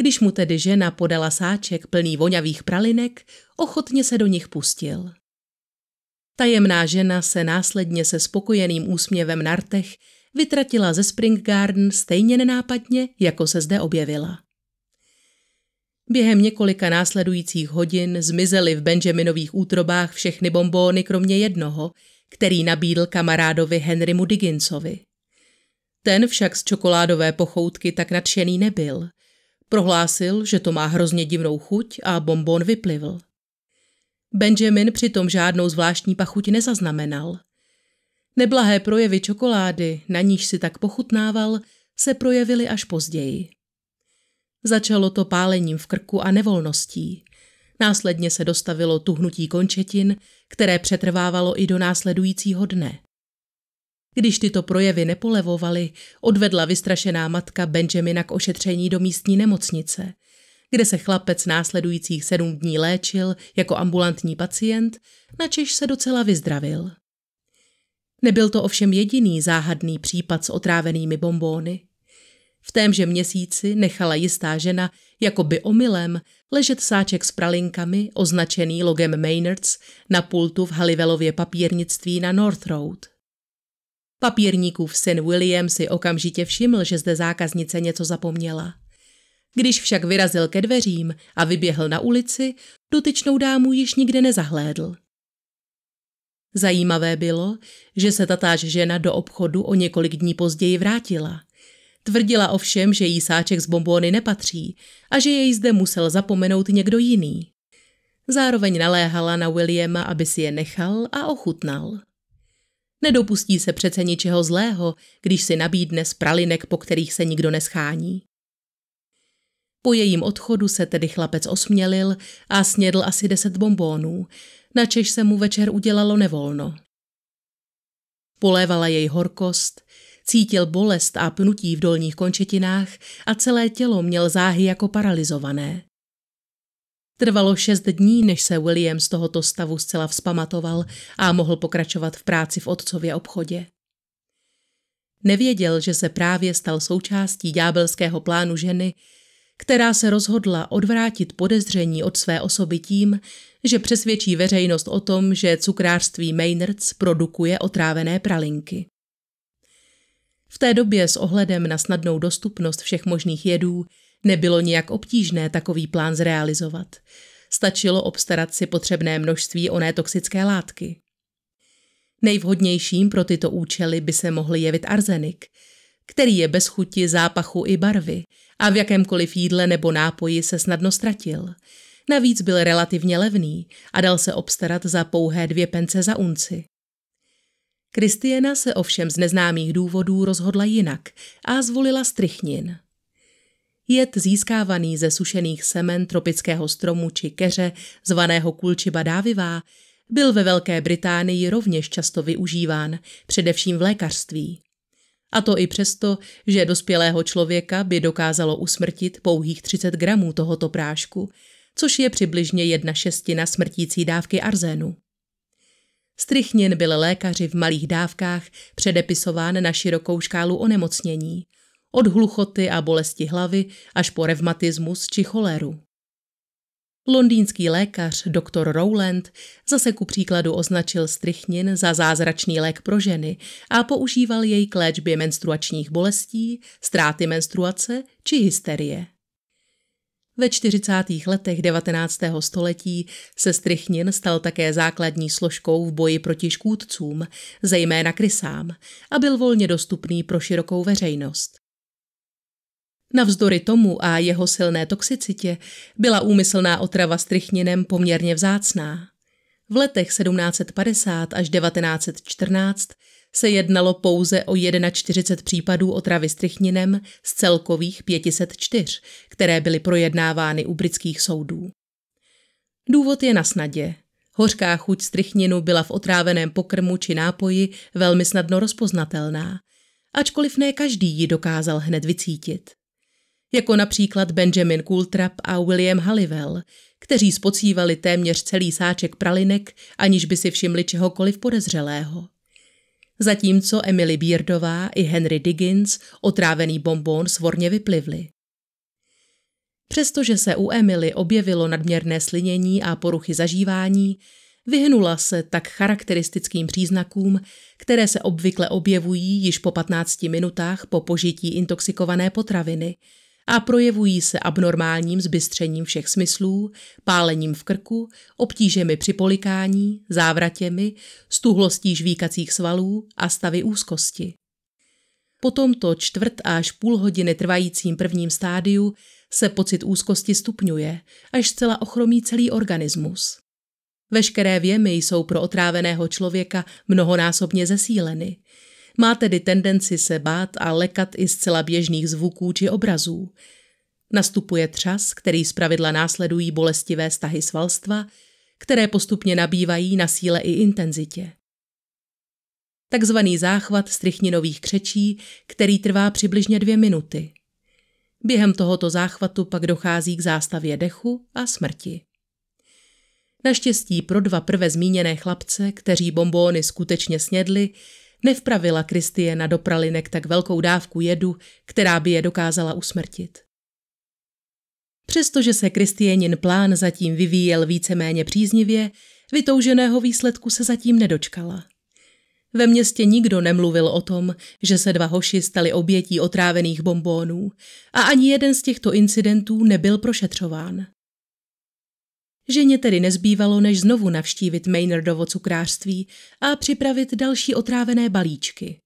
Když mu tedy žena podala sáček plný voňavých pralinek, ochotně se do nich pustil. Tajemná žena se následně se spokojeným úsměvem na rtech vytratila ze Spring Garden stejně nenápadně, jako se zde objevila. Během několika následujících hodin zmizely v Benjaminových útrobách všechny bombóny kromě jednoho, který nabídl kamarádovi Henrymu Digginsovi. Ten však z čokoládové pochoutky tak nadšený nebyl. Prohlásil, že to má hrozně divnou chuť a bonbon vyplivl. Benjamin přitom žádnou zvláštní pachuť nezaznamenal. Neblahé projevy čokolády, na níž si tak pochutnával, se projevily až později. Začalo to pálením v krku a nevolností. Následně se dostavilo tuhnutí končetin, které přetrvávalo i do následujícího dne. Když tyto projevy nepolevovaly, odvedla vystrašená matka Benjamina k ošetření do místní nemocnice, kde se chlapec následujících sedm dní léčil jako ambulantní pacient, načež se docela vyzdravil. Nebyl to ovšem jediný záhadný případ s otrávenými bombóny. V témže měsíci nechala jistá žena jako by omylem ležet sáček s pralinkami označený logem Maynards na pultu v Halivelově papírnictví na North Road. Papírníkův syn William si okamžitě všiml, že zde zákaznice něco zapomněla. Když však vyrazil ke dveřím a vyběhl na ulici, dotyčnou dámu již nikde nezahlédl. Zajímavé bylo, že se tatáž žena do obchodu o několik dní později vrátila. Tvrdila ovšem, že jí sáček z bombóny nepatří a že jej zde musel zapomenout někdo jiný. Zároveň naléhala na Williama, aby si je nechal a ochutnal. Nedopustí se přece ničeho zlého, když si nabídne z pralinek, po kterých se nikdo neschání. Po jejím odchodu se tedy chlapec osmělil a snědl asi deset bombónů, načež se mu večer udělalo nevolno. Polévala jej horkost, cítil bolest a pnutí v dolních končetinách a celé tělo měl záhy jako paralizované. Trvalo šest dní, než se William z tohoto stavu zcela vzpamatoval a mohl pokračovat v práci v otcově obchodě. Nevěděl, že se právě stal součástí ďábelského plánu ženy, která se rozhodla odvrátit podezření od své osoby tím, že přesvědčí veřejnost o tom, že cukrářství Maynards produkuje otrávené pralinky. V té době s ohledem na snadnou dostupnost všech možných jedů nebylo nijak obtížné takový plán zrealizovat. Stačilo obstarat si potřebné množství oné toxické látky. Nejvhodnějším pro tyto účely by se mohl jevit arzenik, který je bez chuti, zápachu i barvy a v jakémkoliv jídle nebo nápoji se snadno ztratil. Navíc byl relativně levný a dal se obstarat za pouhé dvě pence za unci. Kristiena se ovšem z neznámých důvodů rozhodla jinak a zvolila strychnin. Jed získávaný ze sušených semen tropického stromu či keře, zvaného kulčiba dávivá, byl ve Velké Británii rovněž často využíván, především v lékařství. A to i přesto, že dospělého člověka by dokázalo usmrtit pouhých 30 gramů tohoto prášku, což je přibližně jedna šestina smrtící dávky arzénu. Strychnin byl lékaři v malých dávkách předepisován na širokou škálu onemocnění, od hluchoty a bolesti hlavy až po revmatismus či choleru. Londýnský lékař dr. Rowland zase ku příkladu označil strychnin za zázračný lék pro ženy a používal jej k léčbě menstruačních bolestí, ztráty menstruace či hysterie. Ve 40. letech 19. století se strychnin stal také základní složkou v boji proti škůdcům, zejména krysám, a byl volně dostupný pro širokou veřejnost. Navzdory tomu a jeho silné toxicitě byla úmyslná otrava strychninem poměrně vzácná. V letech 1750 až 1914 se jednalo pouze o 41 případů otravy strychninem z celkových 504, které byly projednávány u britských soudů. Důvod je na snadě. Hořká chuť strychninu byla v otráveném pokrmu či nápoji velmi snadno rozpoznatelná, ačkoliv ne každý ji dokázal hned vycítit. Jako například Benjamin Coultrap a William Halliwell, kteří spocívali téměř celý sáček pralinek, aniž by si všimli čehokoliv podezřelého zatímco Emily Beardová i Henry Diggins otrávený bonbon svorně vyplivli. Přestože se u Emily objevilo nadměrné slinění a poruchy zažívání, vyhnula se tak charakteristickým příznakům, které se obvykle objevují již po 15 minutách po požití intoxikované potraviny – a projevují se abnormálním zbystřením všech smyslů, pálením v krku, obtížemi při polikání, závratěmi, stuhlostí žvíkacích svalů a stavy úzkosti. Po tomto čtvrt až půl hodiny trvajícím prvním stádiu se pocit úzkosti stupňuje, až zcela ochromí celý organismus. Veškeré věmy jsou pro otráveného člověka mnohonásobně zesíleny – má tedy tendenci se bát a lekat i zcela běžných zvuků či obrazů. Nastupuje třas, který zpravidla následují bolestivé stahy svalstva, které postupně nabývají na síle i intenzitě. Takzvaný záchvat strychninových křečí, který trvá přibližně dvě minuty. Během tohoto záchvatu pak dochází k zástavě dechu a smrti. Naštěstí pro dva prve zmíněné chlapce, kteří bombóny skutečně snědli, Nevpravila Kristiena do pralinek tak velkou dávku jedu, která by je dokázala usmrtit. Přestože se Kristienin plán zatím vyvíjel víceméně příznivě, vytouženého výsledku se zatím nedočkala. Ve městě nikdo nemluvil o tom, že se dva hoši stali obětí otrávených bombónů a ani jeden z těchto incidentů nebyl prošetřován. Ženě tedy nezbývalo, než znovu navštívit Maynardovo cukrářství a připravit další otrávené balíčky.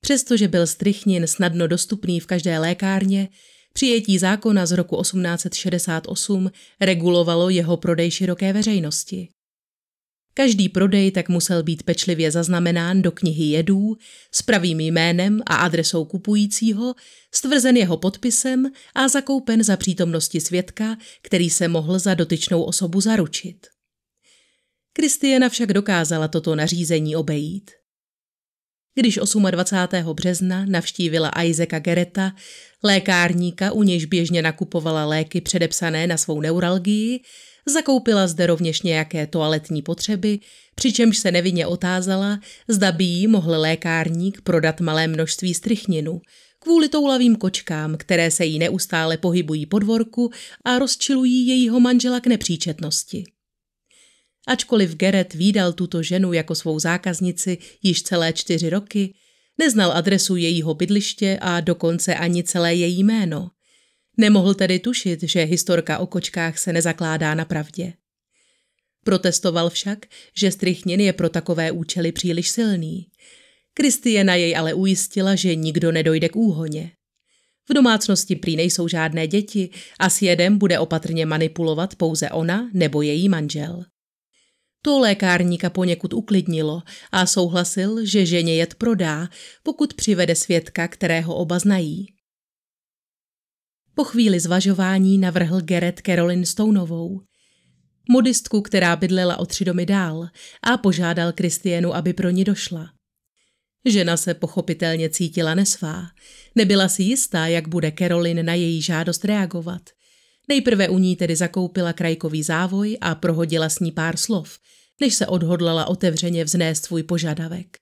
Přestože byl strychnin snadno dostupný v každé lékárně, přijetí zákona z roku 1868 regulovalo jeho prodej široké veřejnosti. Každý prodej tak musel být pečlivě zaznamenán do knihy jedů s pravým jménem a adresou kupujícího, stvrzen jeho podpisem a zakoupen za přítomnosti svědka, který se mohl za dotyčnou osobu zaručit. Kristiana však dokázala toto nařízení obejít. Když 28. března navštívila Isaaca Gereta, lékárníka, u nějž běžně nakupovala léky předepsané na svou neuralgii, Zakoupila zde rovněž nějaké toaletní potřeby, přičemž se nevinně otázala, zda by jí mohl lékárník prodat malé množství strychninu, kvůli toulavým kočkám, které se jí neustále pohybují po dvorku a rozčilují jejího manžela k nepříčetnosti. Ačkoliv Geret výdal tuto ženu jako svou zákaznici již celé čtyři roky, neznal adresu jejího bydliště a dokonce ani celé její jméno – Nemohl tedy tušit, že historka o kočkách se nezakládá na pravdě. Protestoval však, že strychnin je pro takové účely příliš silný. Kristiena jej ale ujistila, že nikdo nedojde k úhoně. V domácnosti prý nejsou žádné děti a s jedem bude opatrně manipulovat pouze ona nebo její manžel. To lékárníka poněkud uklidnilo a souhlasil, že ženě jed prodá, pokud přivede svědka, kterého oba znají. Po chvíli zvažování navrhl Geret Carolyn Stoneovou, modistku, která bydlela o tři domy dál a požádal Kristienu, aby pro ní došla. Žena se pochopitelně cítila nesvá. Nebyla si jistá, jak bude Carolyn na její žádost reagovat. Nejprve u ní tedy zakoupila krajkový závoj a prohodila s ní pár slov, než se odhodlala otevřeně vznést svůj požadavek.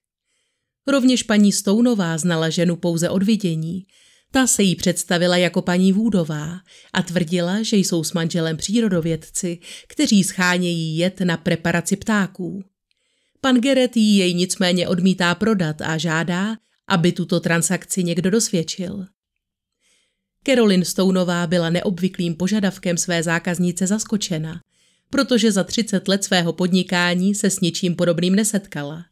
Rovněž paní Stounová znala ženu pouze od vidění – ta se jí představila jako paní Vůdová a tvrdila, že jsou s manželem přírodovědci, kteří schánějí jed na preparaci ptáků. Pan Geret jí jej nicméně odmítá prodat a žádá, aby tuto transakci někdo dosvědčil. Caroline Stoneová byla neobvyklým požadavkem své zákaznice zaskočena, protože za 30 let svého podnikání se s ničím podobným nesetkala.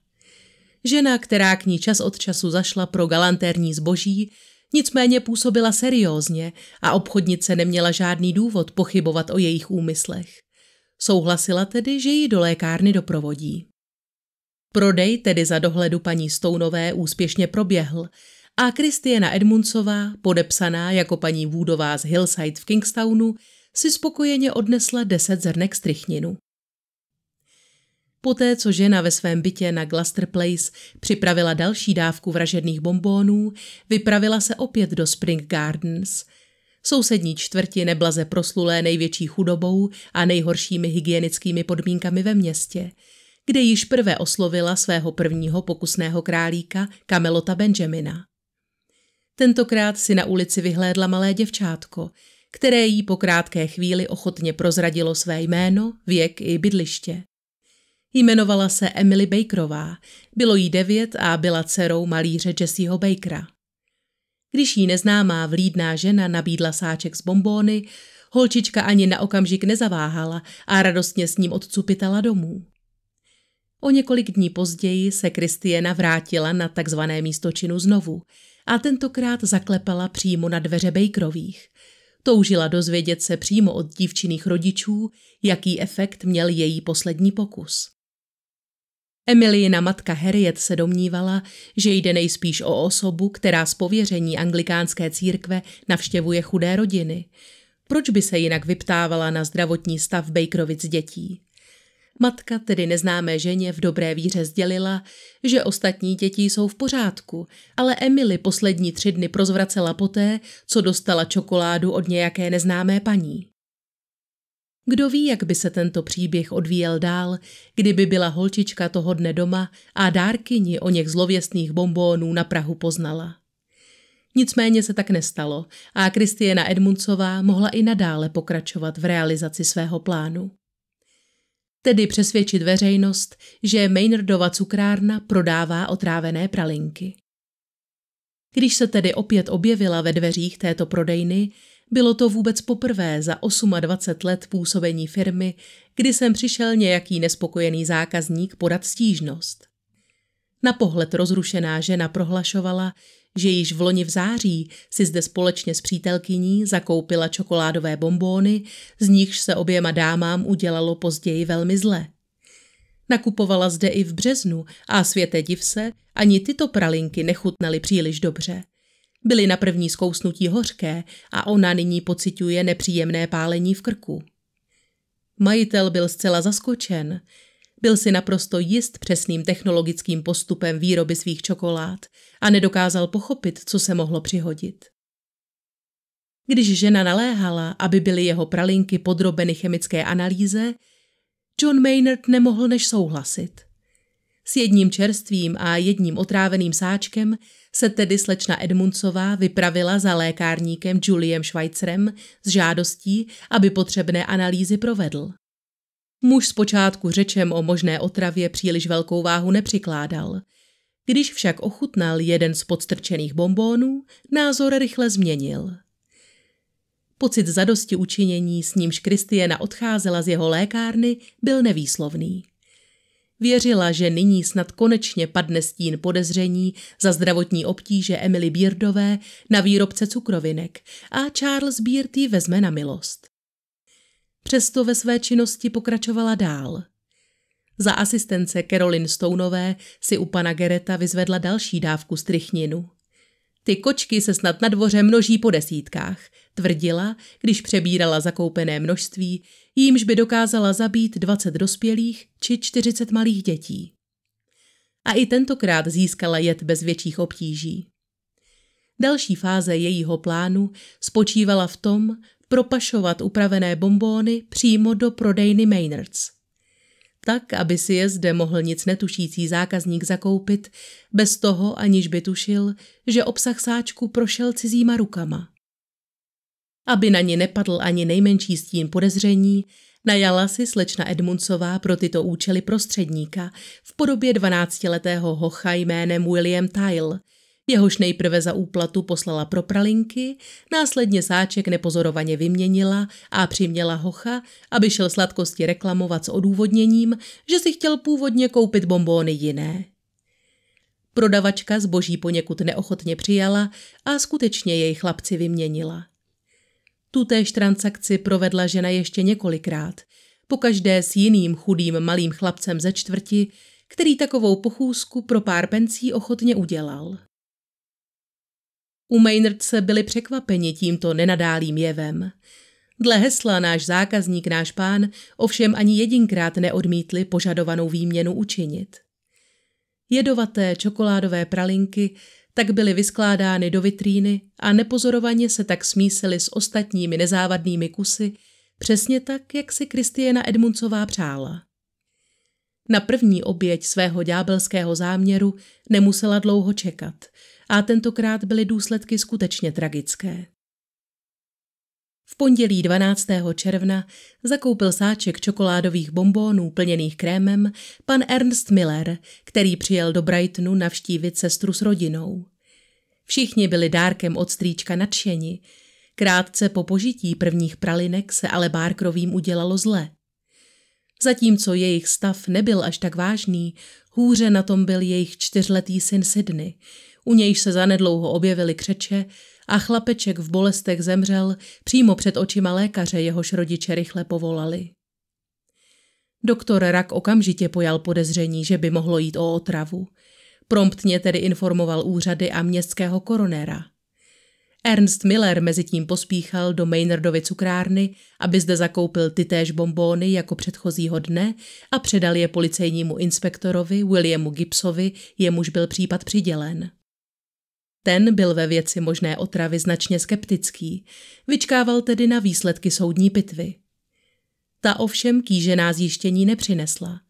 Žena, která k ní čas od času zašla pro galantérní zboží, nicméně působila seriózně a obchodnice neměla žádný důvod pochybovat o jejich úmyslech. Souhlasila tedy, že ji do lékárny doprovodí. Prodej tedy za dohledu paní Stounové úspěšně proběhl a Kristiana Edmundsová, podepsaná jako paní Woodová z Hillside v Kingstownu, si spokojeně odnesla deset zrnek strychninu. Poté, co žena ve svém bytě na Gloucester Place připravila další dávku vražedných bombónů, vypravila se opět do Spring Gardens. Sousední čtvrti neblaze proslulé největší chudobou a nejhoršími hygienickými podmínkami ve městě, kde již prvé oslovila svého prvního pokusného králíka Kamelota Benjamina. Tentokrát si na ulici vyhlédla malé děvčátko, které jí po krátké chvíli ochotně prozradilo své jméno, věk i bydliště. Jmenovala se Emily Bakerová, bylo jí devět a byla dcerou malíře Jesseho Bakera. Když jí neznámá vlídná žena nabídla sáček z bombóny, holčička ani na okamžik nezaváhala a radostně s ním odcupitala domů. O několik dní později se Kristiena vrátila na takzvané místočinu znovu a tentokrát zaklepala přímo na dveře Bakerových. Toužila dozvědět se přímo od dívčiných rodičů, jaký efekt měl její poslední pokus. Emilijina matka Harriet se domnívala, že jde nejspíš o osobu, která z pověření anglikánské církve navštěvuje chudé rodiny. Proč by se jinak vyptávala na zdravotní stav Bakerovic dětí? Matka tedy neznámé ženě v dobré víře sdělila, že ostatní děti jsou v pořádku, ale Emily poslední tři dny prozvracela poté, co dostala čokoládu od nějaké neznámé paní. Kdo ví, jak by se tento příběh odvíjel dál, kdyby byla holčička toho dne doma a dárkyni o něch zlověstných bombónů na Prahu poznala. Nicméně se tak nestalo a Kristiana Edmundsová mohla i nadále pokračovat v realizaci svého plánu. Tedy přesvědčit veřejnost, že Maynardova cukrárna prodává otrávené pralinky. Když se tedy opět objevila ve dveřích této prodejny, bylo to vůbec poprvé za 28 let působení firmy, kdy sem přišel nějaký nespokojený zákazník podat stížnost. Na pohled rozrušená žena prohlašovala, že již v loni v září si zde společně s přítelkyní zakoupila čokoládové bombóny, z nichž se oběma dámám udělalo později velmi zle. Nakupovala zde i v březnu a světe div se, ani tyto pralinky nechutnaly příliš dobře – Byly na první zkousnutí hořké a ona nyní pociťuje nepříjemné pálení v krku. Majitel byl zcela zaskočen. Byl si naprosto jist přesným technologickým postupem výroby svých čokolád a nedokázal pochopit, co se mohlo přihodit. Když žena naléhala, aby byly jeho pralinky podrobeny chemické analýze, John Maynard nemohl než souhlasit. S jedním čerstvým a jedním otráveným sáčkem se tedy slečna Edmundsová vypravila za lékárníkem Juliem Schweitzerem s žádostí, aby potřebné analýzy provedl. Muž zpočátku řečem o možné otravě příliš velkou váhu nepřikládal. Když však ochutnal jeden z podstrčených bombónů, názor rychle změnil. Pocit zadosti učinění, s nímž Kristiena odcházela z jeho lékárny, byl nevýslovný. Věřila, že nyní snad konečně padne stín podezření za zdravotní obtíže Emily Beardové na výrobce cukrovinek a Charles Beard ji vezme na milost. Přesto ve své činnosti pokračovala dál. Za asistence Caroline Stoneové si u pana Gereta vyzvedla další dávku strychninu. Ty kočky se snad na dvoře množí po desítkách, tvrdila, když přebírala zakoupené množství, jímž by dokázala zabít 20 dospělých či 40 malých dětí. A i tentokrát získala jed bez větších obtíží. Další fáze jejího plánu spočívala v tom propašovat upravené bombóny přímo do prodejny Maynards. Tak, aby si je zde mohl nic netušící zákazník zakoupit, bez toho aniž by tušil, že obsah sáčku prošel cizíma rukama. Aby na ně nepadl ani nejmenší stín podezření, najala si slečna Edmundsová pro tyto účely prostředníka v podobě 12-letého hocha jménem William Tyle, Jehož nejprve za úplatu poslala pro pralinky, následně sáček nepozorovaně vyměnila a přiměla hocha, aby šel sladkosti reklamovat s odůvodněním, že si chtěl původně koupit bombóny jiné. Prodavačka zboží poněkud neochotně přijala a skutečně jej chlapci vyměnila. Tutéž transakci provedla žena ještě několikrát, pokaždé s jiným chudým malým chlapcem ze čtvrti, který takovou pochůzku pro pár pencí ochotně udělal. U Maynardse byli překvapeni tímto nenadálým jevem. Dle hesla náš zákazník, náš pán, ovšem ani jedinkrát neodmítli požadovanou výměnu učinit. Jedovaté čokoládové pralinky tak byly vyskládány do vitríny a nepozorovaně se tak smísily s ostatními nezávadnými kusy, přesně tak, jak si Kristiana Edmundsová přála. Na první oběť svého ďábelského záměru nemusela dlouho čekat a tentokrát byly důsledky skutečně tragické. V pondělí 12. června zakoupil sáček čokoládových bombónů plněných krémem pan Ernst Miller, který přijel do Brightonu navštívit sestru s rodinou. Všichni byli dárkem od strýčka nadšeni. Krátce po požití prvních pralinek se ale Barkrovým udělalo zle. Zatímco jejich stav nebyl až tak vážný, hůře na tom byl jejich čtyřletý syn Sydney, u nějž se zanedlouho objevily křeče a chlapeček v bolestech zemřel přímo před očima lékaře, jehož rodiče rychle povolali. Doktor Rak okamžitě pojal podezření, že by mohlo jít o otravu. Promptně tedy informoval úřady a městského koronéra. Ernst Miller mezi tím pospíchal do Maynardovy cukrárny, aby zde zakoupil tytéž bombóny jako předchozího dne a předal je policejnímu inspektorovi Williamu Gibsovi, jemuž byl případ přidělen. Ten byl ve věci možné otravy značně skeptický, vyčkával tedy na výsledky soudní pitvy. Ta ovšem kýžená zjištění nepřinesla.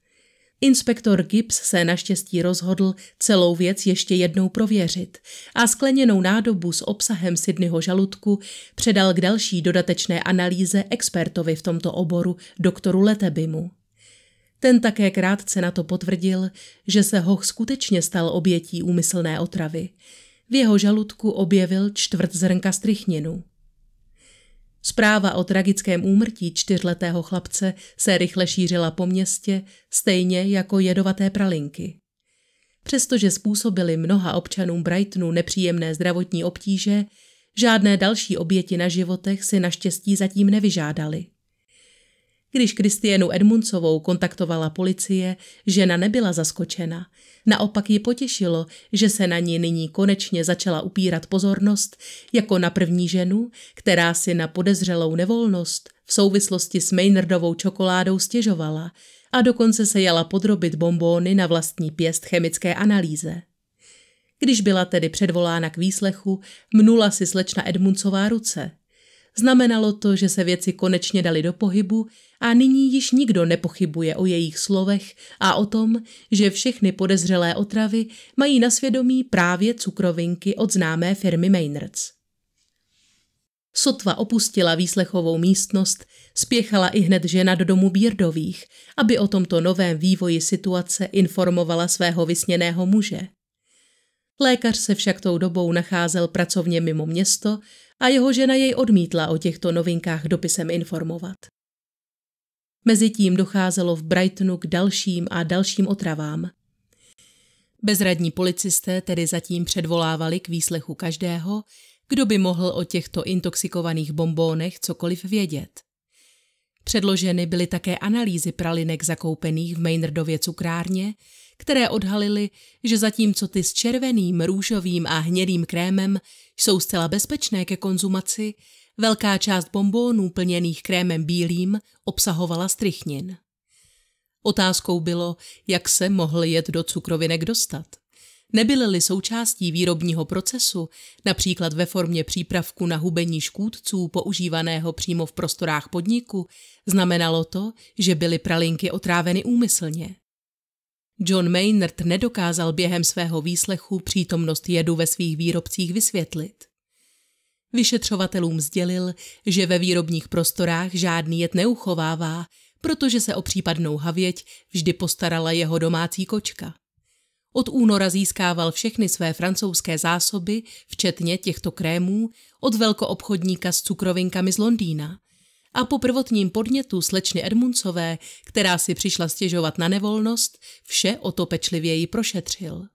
Inspektor Gibbs se naštěstí rozhodl celou věc ještě jednou prověřit a skleněnou nádobu s obsahem Sydneyho žaludku předal k další dodatečné analýze expertovi v tomto oboru, doktoru Letebimu. Ten také krátce na to potvrdil, že se hoch skutečně stal obětí úmyslné otravy – v jeho žaludku objevil čtvrt zrnka strychninu. Zpráva o tragickém úmrtí čtyřletého chlapce se rychle šířila po městě, stejně jako jedovaté pralinky. Přestože způsobili mnoha občanům Brightonu nepříjemné zdravotní obtíže, žádné další oběti na životech si naštěstí zatím nevyžádali. Když Kristienu Edmundsovou kontaktovala policie, žena nebyla zaskočena. Naopak ji potěšilo, že se na ní nyní konečně začala upírat pozornost jako na první ženu, která si na podezřelou nevolnost v souvislosti s Maynardovou čokoládou stěžovala a dokonce se jela podrobit bombóny na vlastní pěst chemické analýze. Když byla tedy předvolána k výslechu, mnula si slečna Edmundsová ruce. Znamenalo to, že se věci konečně dali do pohybu a nyní již nikdo nepochybuje o jejich slovech a o tom, že všechny podezřelé otravy mají na svědomí právě cukrovinky od známé firmy Maynards. Sotva opustila výslechovou místnost, spěchala i hned žena do domu Bírdových, aby o tomto novém vývoji situace informovala svého vysněného muže. Lékař se však tou dobou nacházel pracovně mimo město a jeho žena jej odmítla o těchto novinkách dopisem informovat. Mezitím docházelo v Brightonu k dalším a dalším otravám. Bezradní policisté tedy zatím předvolávali k výslechu každého, kdo by mohl o těchto intoxikovaných bombónech cokoliv vědět. Předloženy byly také analýzy pralinek zakoupených v Maynardově cukrárně, které odhalily, že zatímco ty s červeným, růžovým a hnědým krémem jsou zcela bezpečné ke konzumaci, Velká část bombónů plněných krémem bílým obsahovala strychnin. Otázkou bylo, jak se mohl jet do cukrovinek dostat. Nebyly-li součástí výrobního procesu, například ve formě přípravku na hubení škůdců používaného přímo v prostorách podniku, znamenalo to, že byly pralinky otráveny úmyslně. John Maynard nedokázal během svého výslechu přítomnost jedu ve svých výrobcích vysvětlit. Vyšetřovatelům sdělil, že ve výrobních prostorách žádný jed neuchovává, protože se o případnou havěť vždy postarala jeho domácí kočka. Od února získával všechny své francouzské zásoby, včetně těchto krémů, od velkoobchodníka s cukrovinkami z Londýna. A po prvotním podnětu slečny Edmundsové, která si přišla stěžovat na nevolnost, vše o to pečlivěji prošetřil.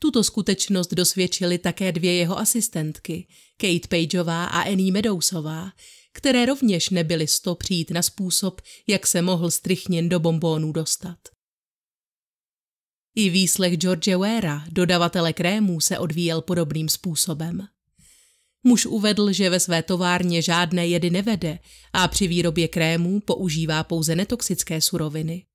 Tuto skutečnost dosvědčily také dvě jeho asistentky, Kate Pageová a Annie Meadowsová, které rovněž nebyly sto přijít na způsob, jak se mohl strychnin do bombónů dostat. I výslech George Wera, dodavatele krémů, se odvíjel podobným způsobem. Muž uvedl, že ve své továrně žádné jedy nevede a při výrobě krémů používá pouze netoxické suroviny.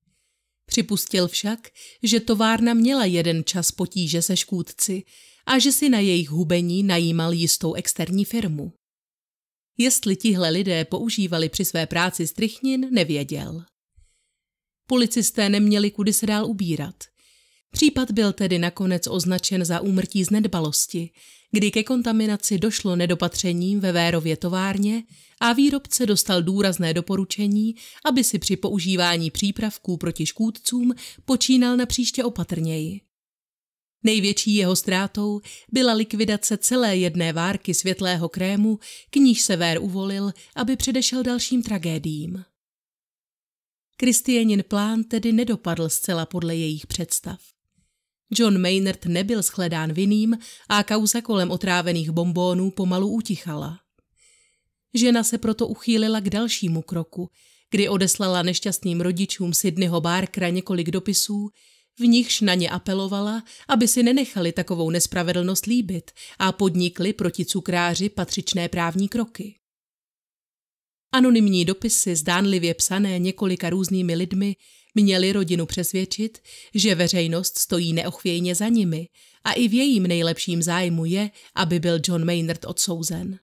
Připustil však, že továrna měla jeden čas potíže se škůdci a že si na jejich hubení najímal jistou externí firmu. Jestli tihle lidé používali při své práci strychnin, nevěděl. Policisté neměli kudy se dál ubírat. Případ byl tedy nakonec označen za úmrtí z nedbalosti, kdy ke kontaminaci došlo nedopatřením ve Vérově továrně a výrobce dostal důrazné doporučení, aby si při používání přípravků proti škůdcům počínal na příště opatrněji. Největší jeho ztrátou byla likvidace celé jedné várky světlého krému, k níž se Vér uvolil, aby předešel dalším tragédiím. Kristianin plán tedy nedopadl zcela podle jejich představ. John Maynard nebyl shledán vinným a kauza kolem otrávených bombónů pomalu utichala. Žena se proto uchýlila k dalšímu kroku, kdy odeslala nešťastným rodičům Sydneyho Barkera několik dopisů, v nichž na ně apelovala, aby si nenechali takovou nespravedlnost líbit a podnikli proti cukráři patřičné právní kroky. Anonymní dopisy, zdánlivě psané několika různými lidmi, měli rodinu přesvědčit, že veřejnost stojí neochvějně za nimi a i v jejím nejlepším zájmu je, aby byl John Maynard odsouzen.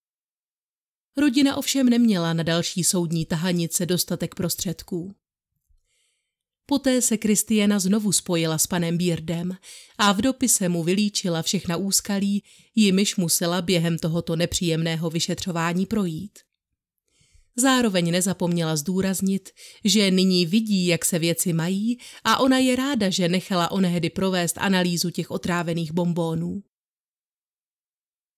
Rodina ovšem neměla na další soudní tahanice dostatek prostředků. Poté se Kristiana znovu spojila s panem Beardem a v dopise mu vylíčila všechna úskalí, jimiž musela během tohoto nepříjemného vyšetřování projít. Zároveň nezapomněla zdůraznit, že nyní vidí, jak se věci mají a ona je ráda, že nechala onehdy provést analýzu těch otrávených bombónů.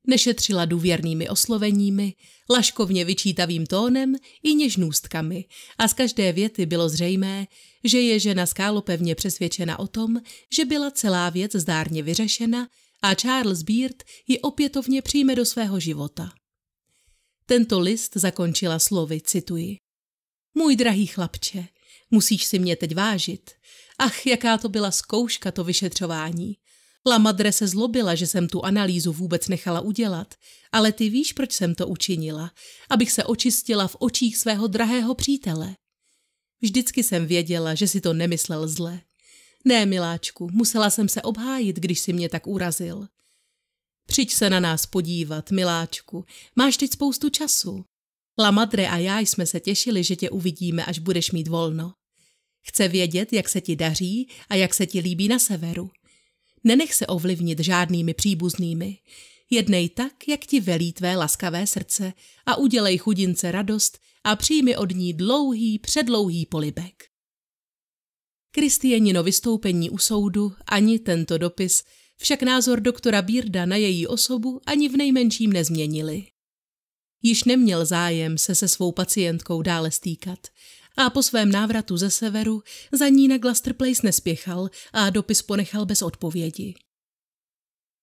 Nešetřila důvěrnými osloveními, laškovně vyčítavým tónem i něžnůstkami a z každé věty bylo zřejmé, že je žena skálopevně přesvědčena o tom, že byla celá věc zdárně vyřešena a Charles Beard ji opětovně přijme do svého života. Tento list zakončila slovy, cituji. Můj drahý chlapče, musíš si mě teď vážit. Ach, jaká to byla zkouška to vyšetřování. La Madre se zlobila, že jsem tu analýzu vůbec nechala udělat, ale ty víš, proč jsem to učinila, abych se očistila v očích svého drahého přítele. Vždycky jsem věděla, že si to nemyslel zle. Ne, miláčku, musela jsem se obhájit, když si mě tak urazil. Přijď se na nás podívat, miláčku, máš teď spoustu času. La Madre a já jsme se těšili, že tě uvidíme, až budeš mít volno. Chce vědět, jak se ti daří a jak se ti líbí na severu. Nenech se ovlivnit žádnými příbuznými. Jednej tak, jak ti velí tvé laskavé srdce a udělej chudince radost a přijmi od ní dlouhý, předlouhý polibek. Kristienino vystoupení u soudu ani tento dopis však názor doktora Bírda na její osobu ani v nejmenším nezměnili. Již neměl zájem se se svou pacientkou dále stýkat a po svém návratu ze severu za ní na Gloucester Place nespěchal a dopis ponechal bez odpovědi.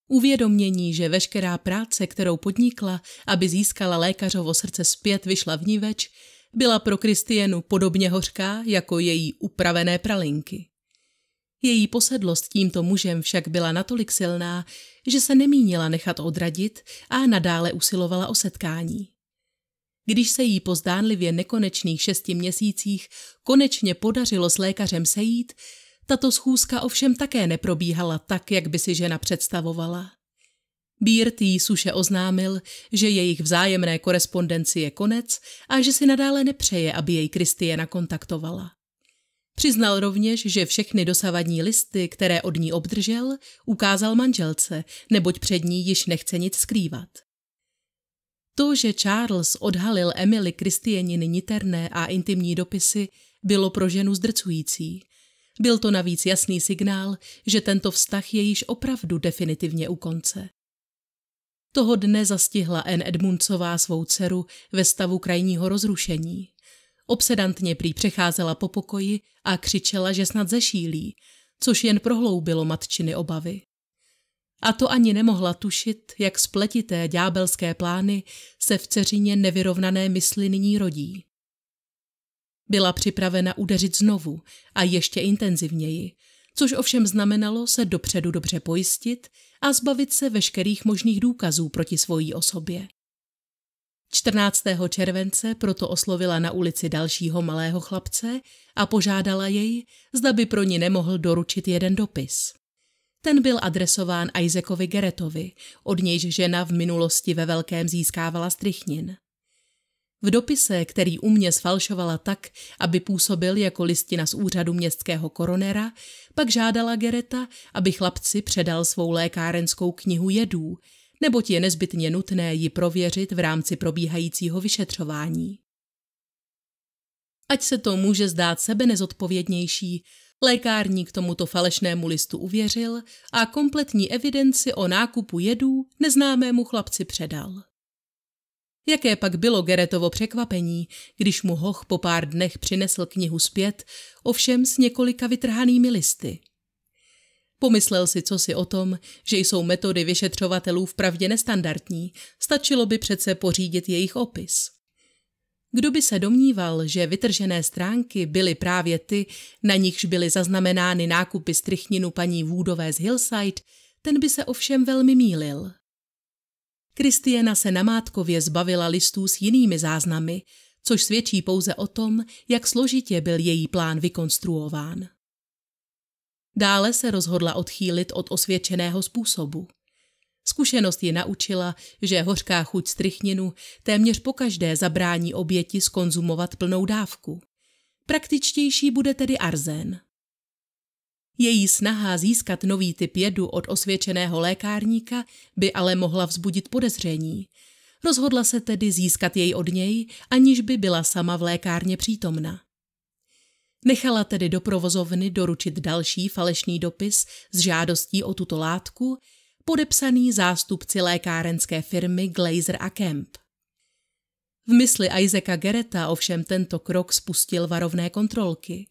Uvědomění, že veškerá práce, kterou podnikla, aby získala lékařovo srdce zpět, vyšla v več, byla pro Kristienu podobně hořká jako její upravené pralinky. Její posedlost tímto mužem však byla natolik silná, že se nemínila nechat odradit a nadále usilovala o setkání. Když se jí po zdánlivě nekonečných šesti měsících konečně podařilo s lékařem sejít, tato schůzka ovšem také neprobíhala tak, jak by si žena představovala. Beard jí suše oznámil, že jejich vzájemné korespondenci je konec a že si nadále nepřeje, aby jej Kristiena kontaktovala. Přiznal rovněž, že všechny dosavadní listy, které od ní obdržel, ukázal manželce, neboť před ní již nechce nic skrývat. To, že Charles odhalil Emily Kristieniny niterné a intimní dopisy, bylo pro ženu zdrcující. Byl to navíc jasný signál, že tento vztah je již opravdu definitivně u konce. Toho dne zastihla N. Edmundsová svou dceru ve stavu krajního rozrušení. Obsedantně prý přecházela po pokoji a křičela, že snad zešílí, což jen prohloubilo matčiny obavy. A to ani nemohla tušit, jak spletité ďábelské plány se v ceřině nevyrovnané mysli nyní rodí. Byla připravena udeřit znovu a ještě intenzivněji, což ovšem znamenalo se dopředu dobře pojistit a zbavit se veškerých možných důkazů proti svojí osobě. 14. července proto oslovila na ulici dalšího malého chlapce a požádala jej, zda by pro ní nemohl doručit jeden dopis. Ten byl adresován Isaacovi Geretovi, od nějž žena v minulosti ve velkém získávala strychnin. V dopise, který u mě sfalšovala tak, aby působil jako listina z úřadu městského koronera, pak žádala Gereta, aby chlapci předal svou lékárenskou knihu jedů, neboť je nezbytně nutné ji prověřit v rámci probíhajícího vyšetřování. Ať se to může zdát sebe nezodpovědnější, lékárník tomuto falešnému listu uvěřil a kompletní evidenci o nákupu jedů neznámému chlapci předal. Jaké pak bylo Geretovo překvapení, když mu Hoch po pár dnech přinesl knihu zpět, ovšem s několika vytrhanými listy. Pomyslel si co si o tom, že jsou metody vyšetřovatelů vpravdě nestandardní, stačilo by přece pořídit jejich opis. Kdo by se domníval, že vytržené stránky byly právě ty, na nichž byly zaznamenány nákupy strychninu paní Woodové z Hillside, ten by se ovšem velmi mýlil. Kristiana se namátkově zbavila listů s jinými záznamy, což svědčí pouze o tom, jak složitě byl její plán vykonstruován. Dále se rozhodla odchýlit od osvědčeného způsobu. Zkušenost ji naučila, že hořká chuť strychninu téměř pokaždé zabrání oběti skonzumovat plnou dávku. Praktičtější bude tedy arzén. Její snaha získat nový typ jedu od osvědčeného lékárníka by ale mohla vzbudit podezření. Rozhodla se tedy získat jej od něj, aniž by byla sama v lékárně přítomna. Nechala tedy do provozovny doručit další falešný dopis s žádostí o tuto látku, podepsaný zástupci lékárenské firmy Glazer a Kemp. V mysli Isaaca Gereta ovšem tento krok spustil varovné kontrolky.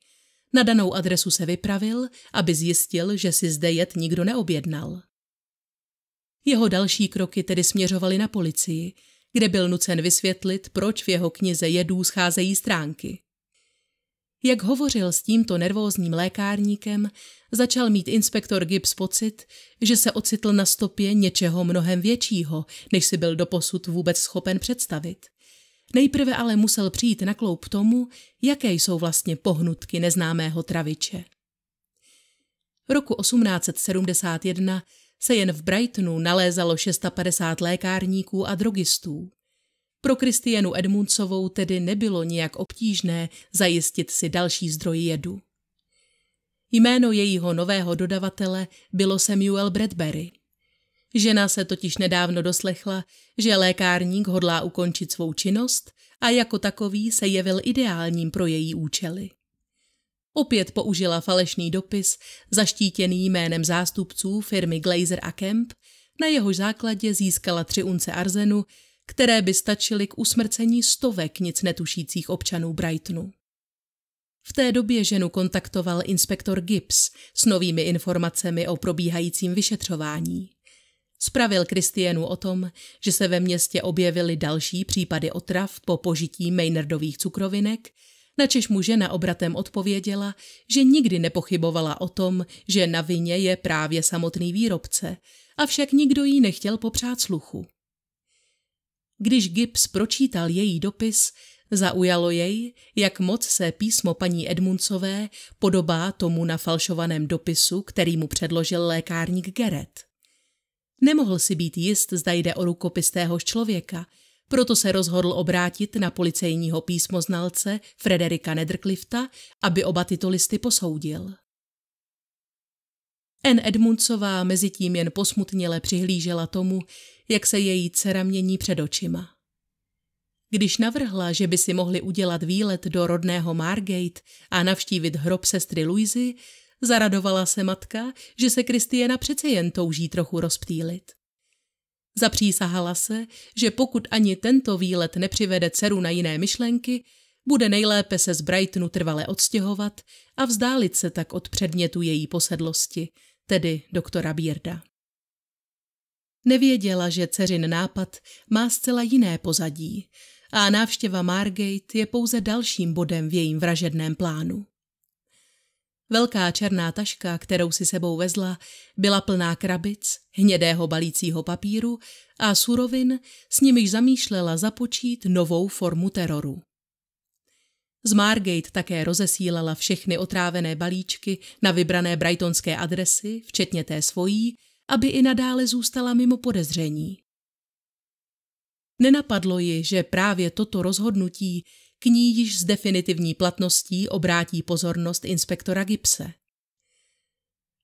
Na danou adresu se vypravil, aby zjistil, že si zde jet nikdo neobjednal. Jeho další kroky tedy směřovaly na policii, kde byl nucen vysvětlit, proč v jeho knize jedů scházejí stránky. Jak hovořil s tímto nervózním lékárníkem, začal mít inspektor Gibbs pocit, že se ocitl na stopě něčeho mnohem většího, než si byl doposud vůbec schopen představit. Nejprve ale musel přijít na kloup tomu, jaké jsou vlastně pohnutky neznámého traviče. Roku 1871 se jen v Brightonu nalézalo 650 lékárníků a drogistů. Pro Kristianu Edmundsovou tedy nebylo nijak obtížné zajistit si další zdroj jedu. Jméno jejího nového dodavatele bylo Samuel Bradbury. Žena se totiž nedávno doslechla, že lékárník hodlá ukončit svou činnost a jako takový se jevil ideálním pro její účely. Opět použila falešný dopis, zaštítěný jménem zástupců firmy Glazer a Kemp, na jehož základě získala tři unce arzenu, které by stačily k usmrcení stovek nic netušících občanů Brightonu. V té době ženu kontaktoval inspektor Gibbs s novými informacemi o probíhajícím vyšetřování. Spravil Kristienu o tom, že se ve městě objevily další případy otrav po požití Maynardových cukrovinek, načež mu žena obratem odpověděla, že nikdy nepochybovala o tom, že na vině je právě samotný výrobce, avšak nikdo jí nechtěl popřát sluchu. Když Gibbs pročítal její dopis, zaujalo jej, jak moc se písmo paní Edmundsové podobá tomu na falšovaném dopisu, který mu předložil lékárník Geret. Nemohl si být jist, zda jde o rukopis téhož člověka, proto se rozhodl obrátit na policejního písmoznalce Frederika Nedrklifta, aby oba tyto listy posoudil. N. Edmundsová mezi tím jen posmutněle přihlížela tomu, jak se její dcera mění před očima. Když navrhla, že by si mohli udělat výlet do rodného Margate a navštívit hrob sestry Louisy, zaradovala se matka, že se Kristiana přece jen touží trochu rozptýlit. Zapřísahala se, že pokud ani tento výlet nepřivede dceru na jiné myšlenky, bude nejlépe se z Brightonu trvale odstěhovat a vzdálit se tak od předmětu její posedlosti, tedy doktora Bierda. Nevěděla, že dceřin nápad má zcela jiné pozadí a návštěva Margate je pouze dalším bodem v jejím vražedném plánu. Velká černá taška, kterou si sebou vezla, byla plná krabic, hnědého balícího papíru a surovin, s nimiž zamýšlela započít novou formu teroru. Z Margate také rozesílala všechny otrávené balíčky na vybrané brightonské adresy, včetně té svojí, aby i nadále zůstala mimo podezření. Nenapadlo ji, že právě toto rozhodnutí k ní již s definitivní platností obrátí pozornost inspektora Gipse.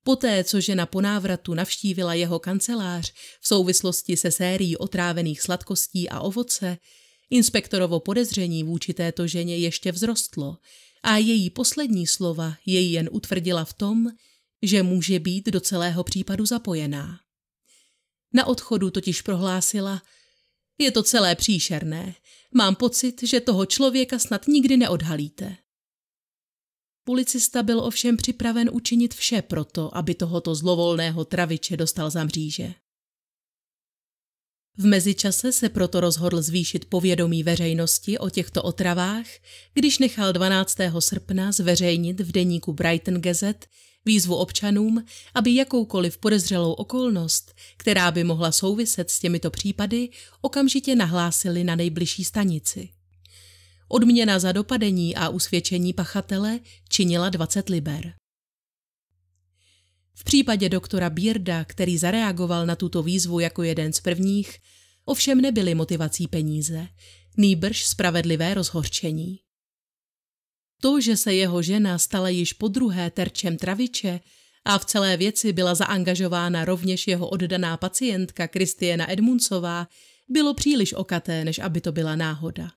Poté, co žena po návratu navštívila jeho kancelář v souvislosti se sérií otrávených sladkostí a ovoce, inspektorovo podezření vůči této ženě ještě vzrostlo a její poslední slova jej jen utvrdila v tom, že může být do celého případu zapojená. Na odchodu totiž prohlásila, je to celé příšerné. Mám pocit, že toho člověka snad nikdy neodhalíte. Policista byl ovšem připraven učinit vše proto, aby tohoto zlovolného traviče dostal za mříže. V mezičase se proto rozhodl zvýšit povědomí veřejnosti o těchto otravách, když nechal 12. srpna zveřejnit v deníku Brighton Gazette výzvu občanům, aby jakoukoliv podezřelou okolnost, která by mohla souviset s těmito případy, okamžitě nahlásili na nejbližší stanici. Odměna za dopadení a usvědčení pachatele činila 20 liber. V případě doktora Bierda, který zareagoval na tuto výzvu jako jeden z prvních, ovšem nebyly motivací peníze, nýbrž spravedlivé rozhorčení. To, že se jeho žena stala již po druhé terčem traviče a v celé věci byla zaangažována rovněž jeho oddaná pacientka Kristiana Edmundsová, bylo příliš okaté, než aby to byla náhoda.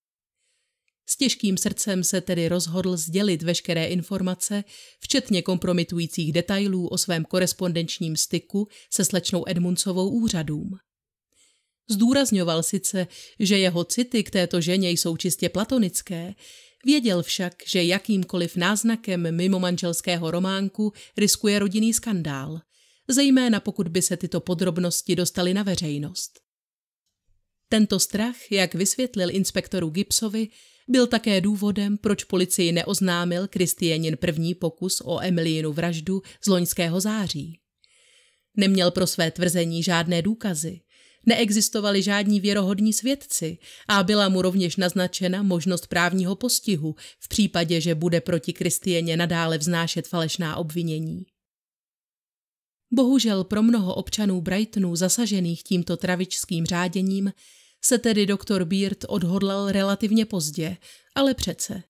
S těžkým srdcem se tedy rozhodl sdělit veškeré informace, včetně kompromitujících detailů o svém korespondenčním styku se slečnou Edmundsovou úřadům. Zdůrazňoval sice, že jeho city k této ženě jsou čistě platonické, Věděl však, že jakýmkoliv náznakem mimo manželského románku riskuje rodinný skandál, zejména pokud by se tyto podrobnosti dostaly na veřejnost. Tento strach, jak vysvětlil inspektoru Gibsovi, byl také důvodem, proč policii neoznámil Kristianin první pokus o Emiliinu vraždu z loňského září. Neměl pro své tvrzení žádné důkazy, Neexistovali žádní věrohodní svědci a byla mu rovněž naznačena možnost právního postihu v případě, že bude proti Kristianě nadále vznášet falešná obvinění. Bohužel pro mnoho občanů Brightonu zasažených tímto travičským řáděním se tedy doktor Beard odhodlal relativně pozdě, ale přece.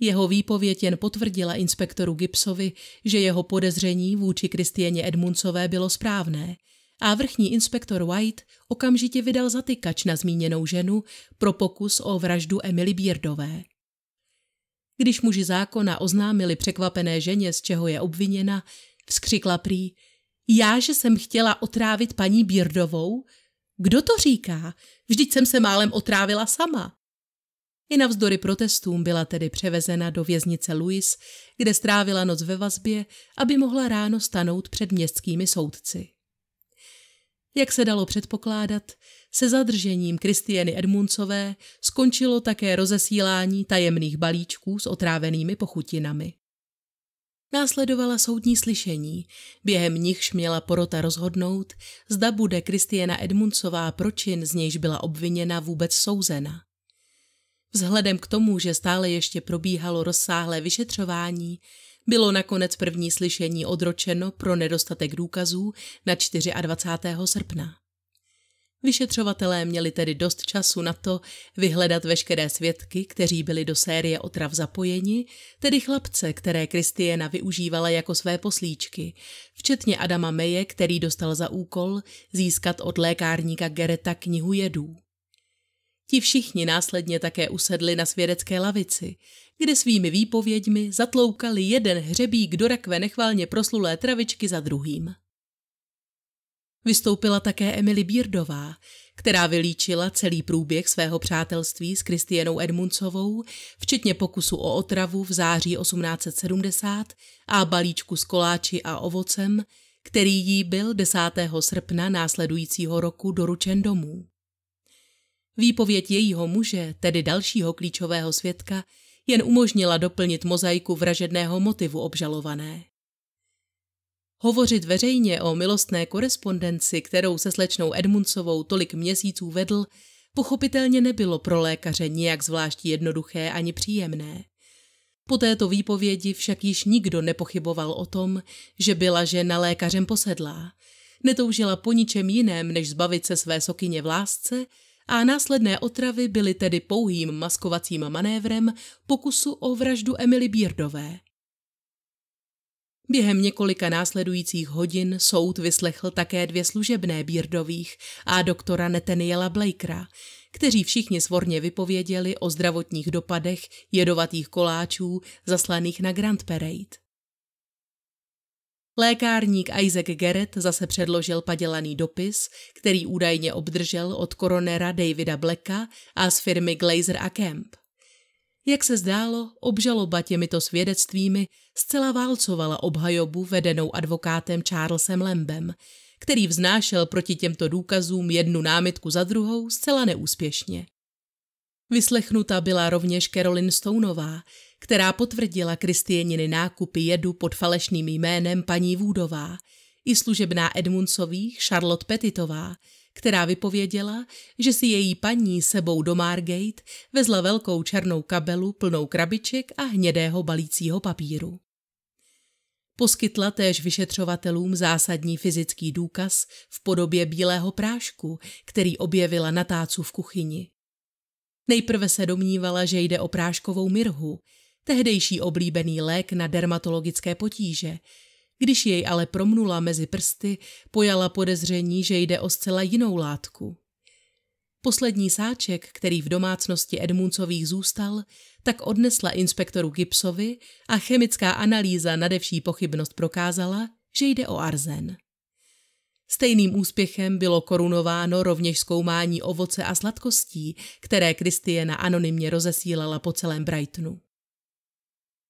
Jeho výpověď jen potvrdila inspektoru Gibsovi, že jeho podezření vůči Kristianě Edmundsové bylo správné – a vrchní inspektor White okamžitě vydal zatykač na zmíněnou ženu pro pokus o vraždu Emily Beardové. Když muži zákona oznámili překvapené ženě, z čeho je obviněna, vzkřikla prý, já, že jsem chtěla otrávit paní Beardovou? Kdo to říká? Vždyť jsem se málem otrávila sama. I navzdory protestům byla tedy převezena do věznice Louis, kde strávila noc ve vazbě, aby mohla ráno stanout před městskými soudci. Jak se dalo předpokládat, se zadržením Kristiany Edmundsové skončilo také rozesílání tajemných balíčků s otrávenými pochutinami. Následovala soudní slyšení, během nichž měla porota rozhodnout, zda bude Kristiana Edmundsová pročin, z nějž byla obviněna, vůbec souzena. Vzhledem k tomu, že stále ještě probíhalo rozsáhlé vyšetřování, bylo nakonec první slyšení odročeno pro nedostatek důkazů na 24. srpna. Vyšetřovatelé měli tedy dost času na to vyhledat veškeré svědky, kteří byli do série otrav zapojeni, tedy chlapce, které Kristiena využívala jako své poslíčky, včetně Adama Meje, který dostal za úkol získat od lékárníka Gereta knihu jedů. Ti všichni následně také usedli na svědecké lavici, kde svými výpověďmi zatloukali jeden hřebík do rakve nechválně proslulé travičky za druhým. Vystoupila také Emily Bírdová, která vylíčila celý průběh svého přátelství s Kristianou Edmundsovou, včetně pokusu o otravu v září 1870 a balíčku s koláči a ovocem, který jí byl 10. srpna následujícího roku doručen domů. Výpověď jejího muže, tedy dalšího klíčového svědka, jen umožnila doplnit mozaiku vražedného motivu obžalované. Hovořit veřejně o milostné korespondenci, kterou se slečnou Edmundsovou tolik měsíců vedl, pochopitelně nebylo pro lékaře nijak zvlášť jednoduché ani příjemné. Po této výpovědi však již nikdo nepochyboval o tom, že byla žena lékařem posedlá. Netoužila po ničem jiném, než zbavit se své sokyně v lásce a následné otravy byly tedy pouhým maskovacím manévrem pokusu o vraždu Emily Bírdové. Během několika následujících hodin soud vyslechl také dvě služebné Bírdových a doktora Netaniela Blakera, kteří všichni svorně vypověděli o zdravotních dopadech jedovatých koláčů zaslaných na Grand Parade. Lékárník Isaac Garrett zase předložil padělaný dopis, který údajně obdržel od koronera Davida Blacka a z firmy Glazer a Kemp. Jak se zdálo, obžaloba těmito svědectvími zcela válcovala obhajobu vedenou advokátem Charlesem Lembem, který vznášel proti těmto důkazům jednu námitku za druhou zcela neúspěšně. Vyslechnuta byla rovněž Carolyn Stoneová, která potvrdila Kristieniny nákupy jedu pod falešným jménem paní Vůdová, i služebná Edmundsových Charlotte Petitová, která vypověděla, že si její paní sebou do Margate vezla velkou černou kabelu plnou krabiček a hnědého balícího papíru. Poskytla též vyšetřovatelům zásadní fyzický důkaz v podobě bílého prášku, který objevila na tácu v kuchyni. Nejprve se domnívala, že jde o práškovou mirhu, tehdejší oblíbený lék na dermatologické potíže, když jej ale promnula mezi prsty, pojala podezření, že jde o zcela jinou látku. Poslední sáček, který v domácnosti Edmundsových zůstal, tak odnesla inspektoru Gibsovi a chemická analýza nadevší pochybnost prokázala, že jde o arzen. Stejným úspěchem bylo korunováno rovněž zkoumání ovoce a sladkostí, které Kristiena anonymně rozesílala po celém Brightonu.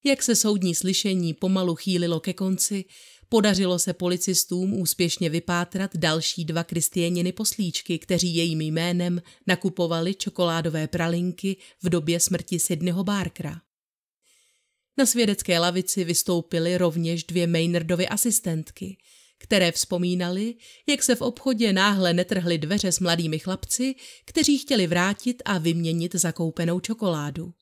Jak se soudní slyšení pomalu chýlilo ke konci, podařilo se policistům úspěšně vypátrat další dva Kristieniny poslíčky, kteří jejím jménem nakupovali čokoládové pralinky v době smrti Sydneyho Barkera. Na svědecké lavici vystoupily rovněž dvě Maynardovy asistentky, které vzpomínali, jak se v obchodě náhle netrhly dveře s mladými chlapci, kteří chtěli vrátit a vyměnit zakoupenou čokoládu.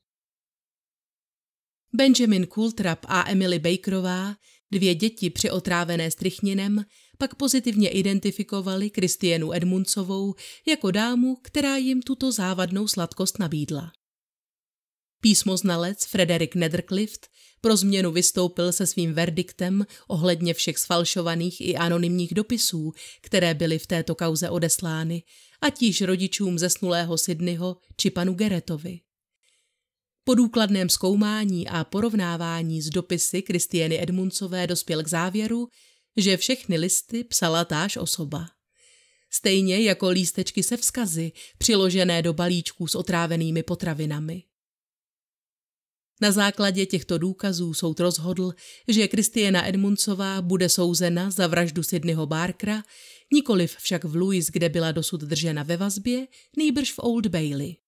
Benjamin Coultrap a Emily Bakerová, dvě děti přiotrávené strychninem, pak pozitivně identifikovali Kristienu Edmundsovou jako dámu, která jim tuto závadnou sladkost nabídla. Písmoznalec Frederick Netherclift pro změnu vystoupil se svým verdiktem ohledně všech sfalšovaných i anonymních dopisů, které byly v této kauze odeslány, ať již rodičům zesnulého Sydneyho či panu Geretovi. Po důkladném zkoumání a porovnávání s dopisy Kristieny Edmundsové dospěl k závěru, že všechny listy psala táž osoba. Stejně jako lístečky se vzkazy, přiložené do balíčků s otrávenými potravinami. Na základě těchto důkazů soud rozhodl, že Kristiana Edmundsová bude souzena za vraždu Sydneyho Barkera, nikoliv však v Louis, kde byla dosud držena ve vazbě, nejbrž v Old Bailey.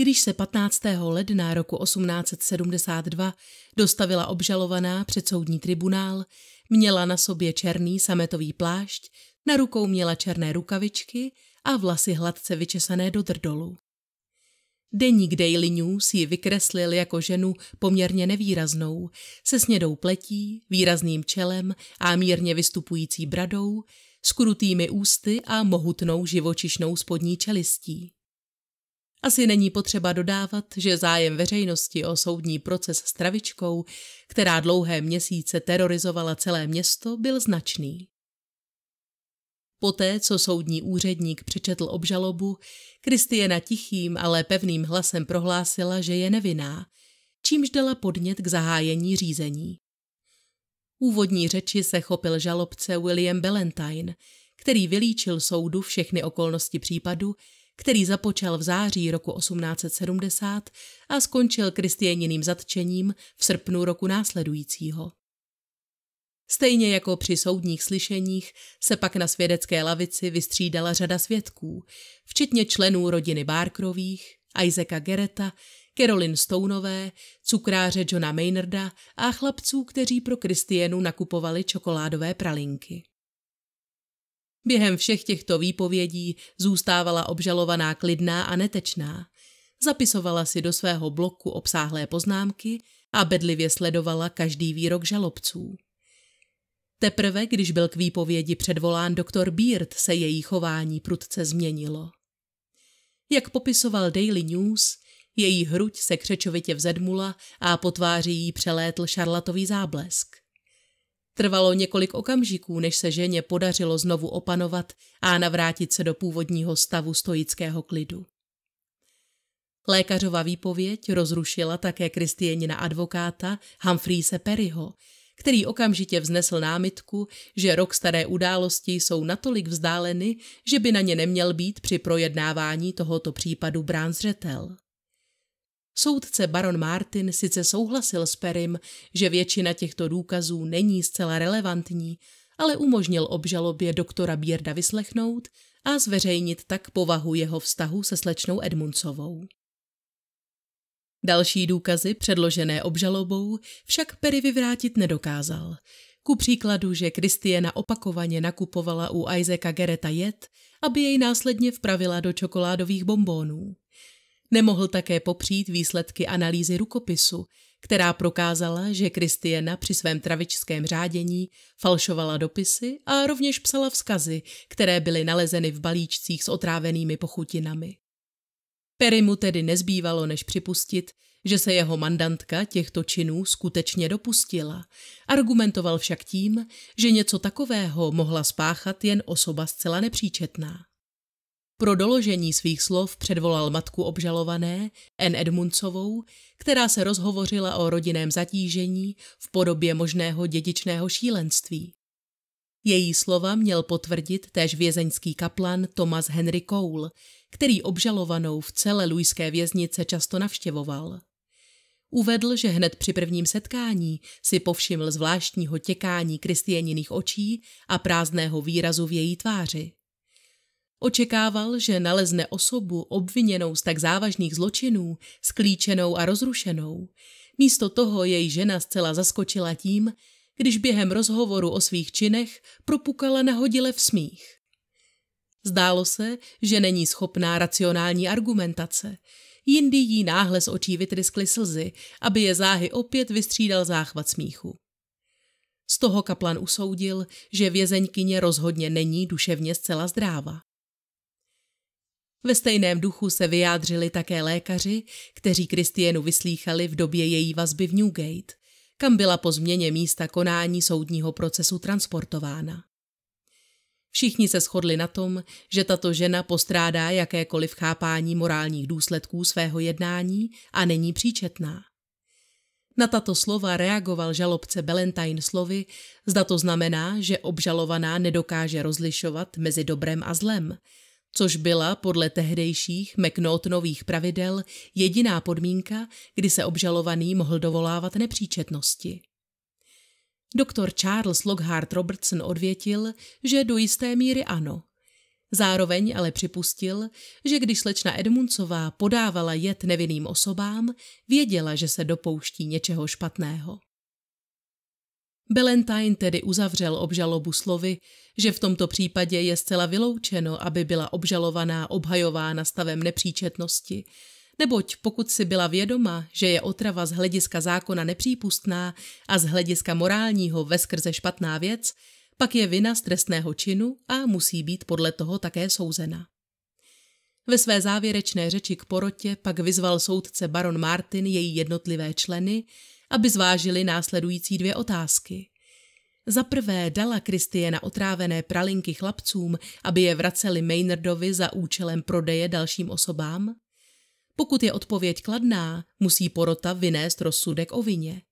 Když se 15. ledna roku 1872 dostavila obžalovaná před soudní tribunál, měla na sobě černý sametový plášť, na rukou měla černé rukavičky a vlasy hladce vyčesané do drdolu. Deník Daily News ji vykreslil jako ženu poměrně nevýraznou, se snědou pletí, výrazným čelem a mírně vystupující bradou, s krutými ústy a mohutnou živočišnou spodní čelistí. Asi není potřeba dodávat, že zájem veřejnosti o soudní proces s travičkou, která dlouhé měsíce terorizovala celé město, byl značný. Poté, co soudní úředník přečetl obžalobu, Kristiena tichým, ale pevným hlasem prohlásila, že je nevinná, čímž dala podnět k zahájení řízení. Úvodní řeči se chopil žalobce William Ballantyne, který vylíčil soudu všechny okolnosti případu, který započal v září roku 1870 a skončil kristianiným zatčením v srpnu roku následujícího. Stejně jako při soudních slyšeních se pak na svědecké lavici vystřídala řada svědků, včetně členů rodiny Barkrových, Isaaca Gereta, Carolyn Stoneové, cukráře Johna Maynarda a chlapců, kteří pro Kristienu nakupovali čokoládové pralinky. Během všech těchto výpovědí zůstávala obžalovaná klidná a netečná. Zapisovala si do svého bloku obsáhlé poznámky a bedlivě sledovala každý výrok žalobců. Teprve, když byl k výpovědi předvolán doktor Beard, se její chování prudce změnilo. Jak popisoval Daily News, její hruď se křečovitě vzedmula a po tváři jí přelétl šarlatový záblesk. Trvalo několik okamžiků, než se ženě podařilo znovu opanovat a navrátit se do původního stavu stoického klidu. Lékařova výpověď rozrušila také Kristienina advokáta Humphreese Perryho, který okamžitě vznesl námitku, že rok staré události jsou natolik vzdáleny, že by na ně neměl být při projednávání tohoto případu brán zřetel. Soudce baron Martin sice souhlasil s Perim, že většina těchto důkazů není zcela relevantní, ale umožnil obžalobě doktora Bierda vyslechnout a zveřejnit tak povahu jeho vztahu se slečnou Edmundsovou. Další důkazy předložené obžalobou však Perry vyvrátit nedokázal. Ku příkladu, že Kristiena opakovaně nakupovala u Isaaca Gereta jed, aby jej následně vpravila do čokoládových bombónů. Nemohl také popřít výsledky analýzy rukopisu, která prokázala, že Kristiena při svém travičském řádění falšovala dopisy a rovněž psala vzkazy, které byly nalezeny v balíčcích s otrávenými pochutinami. Perry mu tedy nezbývalo, než připustit, že se jeho mandantka těchto činů skutečně dopustila. Argumentoval však tím, že něco takového mohla spáchat jen osoba zcela nepříčetná. Pro doložení svých slov předvolal matku obžalované, N. Edmundsovou, která se rozhovořila o rodinném zatížení v podobě možného dědičného šílenství. Její slova měl potvrdit též vězeňský kaplan Thomas Henry Cole, který obžalovanou v celé lujské věznice často navštěvoval. Uvedl, že hned při prvním setkání si povšiml zvláštního těkání Kristianiných očí a prázdného výrazu v její tváři. Očekával, že nalezne osobu obviněnou z tak závažných zločinů, sklíčenou a rozrušenou. Místo toho její žena zcela zaskočila tím, když během rozhovoru o svých činech propukala nahodile v smích. Zdálo se, že není schopná racionální argumentace. Jindy jí náhle z očí vytryskly slzy, aby je záhy opět vystřídal záchvat smíchu. Z toho kaplan usoudil, že vězeňkyně rozhodně není duševně zcela zdráva. Ve stejném duchu se vyjádřili také lékaři, kteří Kristienu vyslýchali v době její vazby v Newgate, kam byla po změně místa konání soudního procesu transportována. Všichni se shodli na tom, že tato žena postrádá jakékoliv chápání morálních důsledků svého jednání a není příčetná. Na tato slova reagoval žalobce Ballantyne slovy, zda to znamená, že obžalovaná nedokáže rozlišovat mezi dobrem a zlem, což byla podle tehdejších McNaughtonových pravidel jediná podmínka, kdy se obžalovaný mohl dovolávat nepříčetnosti. Doktor Charles Lockhart Robertson odvětil, že do jisté míry ano. Zároveň ale připustil, že když slečna Edmundsová podávala jed nevinným osobám, věděla, že se dopouští něčeho špatného. Ballantyne tedy uzavřel obžalobu slovy, že v tomto případě je zcela vyloučeno, aby byla obžalovaná obhajována stavem nepříčetnosti, neboť pokud si byla vědoma, že je otrava z hlediska zákona nepřípustná a z hlediska morálního veskrze špatná věc, pak je vina z trestného činu a musí být podle toho také souzena. Ve své závěrečné řeči k porotě pak vyzval soudce baron Martin její jednotlivé členy, aby zvážili následující dvě otázky. Za prvé dala Kristiena otrávené pralinky chlapcům, aby je vraceli Maynardovi za účelem prodeje dalším osobám? Pokud je odpověď kladná, musí porota vynést rozsudek o vině.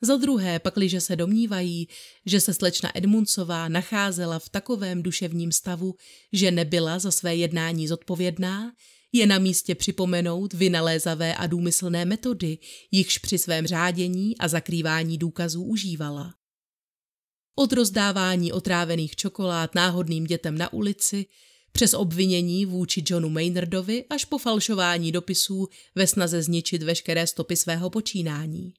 Za druhé, pakliže se domnívají, že se slečna Edmundsová nacházela v takovém duševním stavu, že nebyla za své jednání zodpovědná, je na místě připomenout vynalézavé a důmyslné metody, jichž při svém řádění a zakrývání důkazů užívala. Od rozdávání otrávených čokolád náhodným dětem na ulici, přes obvinění vůči Johnu Maynardovi až po falšování dopisů ve snaze zničit veškeré stopy svého počínání.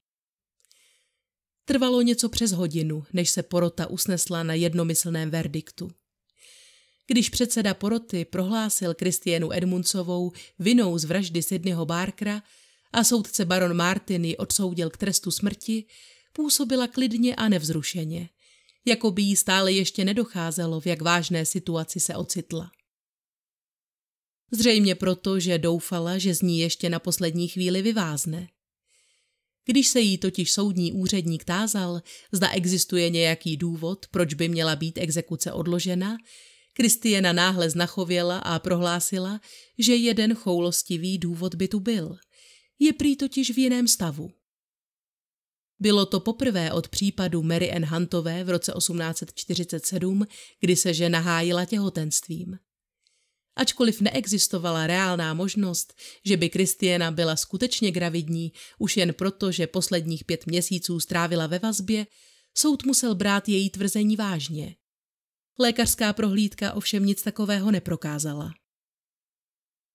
Trvalo něco přes hodinu, než se porota usnesla na jednomyslném verdiktu. Když předseda poroty prohlásil Kristienu Edmundsovou vinou z vraždy Sydneyho Barkera a soudce baron Martin ji odsoudil k trestu smrti, působila klidně a nevzrušeně, jako by jí stále ještě nedocházelo, v jak vážné situaci se ocitla. Zřejmě proto, že doufala, že z ní ještě na poslední chvíli vyvázne. Když se jí totiž soudní úředník tázal, zda existuje nějaký důvod, proč by měla být exekuce odložena, Kristiena náhle znachověla a prohlásila, že jeden choulostivý důvod by tu byl. Je prý totiž v jiném stavu. Bylo to poprvé od případu Mary Ann Huntové v roce 1847, kdy se žena hájila těhotenstvím. Ačkoliv neexistovala reálná možnost, že by Kristiena byla skutečně gravidní, už jen proto, že posledních pět měsíců strávila ve vazbě, soud musel brát její tvrzení vážně. Lékařská prohlídka ovšem nic takového neprokázala.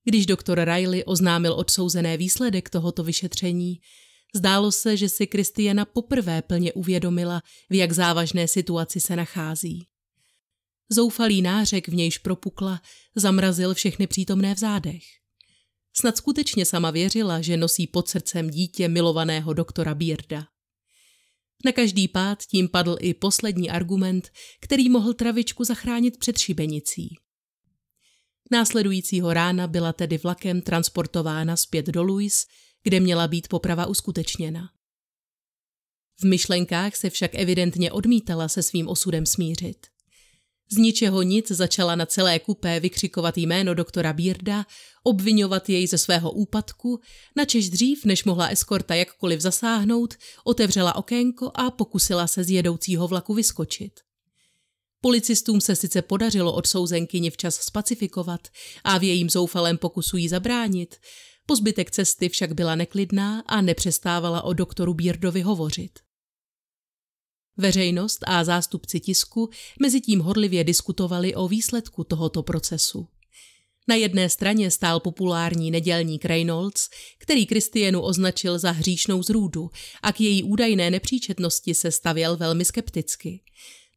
Když doktor Riley oznámil odsouzené výsledek tohoto vyšetření, zdálo se, že si Kristiana poprvé plně uvědomila, v jak závažné situaci se nachází. Zoufalý nářek, v nějž propukla, zamrazil všechny přítomné v zádech. Snad skutečně sama věřila, že nosí pod srdcem dítě milovaného doktora Bearda. Na každý pád tím padl i poslední argument, který mohl travičku zachránit před šibenicí. Následujícího rána byla tedy vlakem transportována zpět do Louis, kde měla být poprava uskutečněna. V myšlenkách se však evidentně odmítala se svým osudem smířit. Z ničeho nic začala na celé kupé vykřikovat jméno doktora Bírda, obvinovat jej ze svého úpadku, načež dřív, než mohla eskorta jakkoliv zasáhnout, otevřela okénko a pokusila se z jedoucího vlaku vyskočit. Policistům se sice podařilo odsouzenkyni včas spacifikovat a v jejím zoufalém pokusu jí zabránit, po zbytek cesty však byla neklidná a nepřestávala o doktoru Bírdovi hovořit. Veřejnost a zástupci tisku mezi tím horlivě diskutovali o výsledku tohoto procesu. Na jedné straně stál populární nedělník Reynolds, který Kristienu označil za hříšnou zrůdu a k její údajné nepříčetnosti se stavěl velmi skepticky.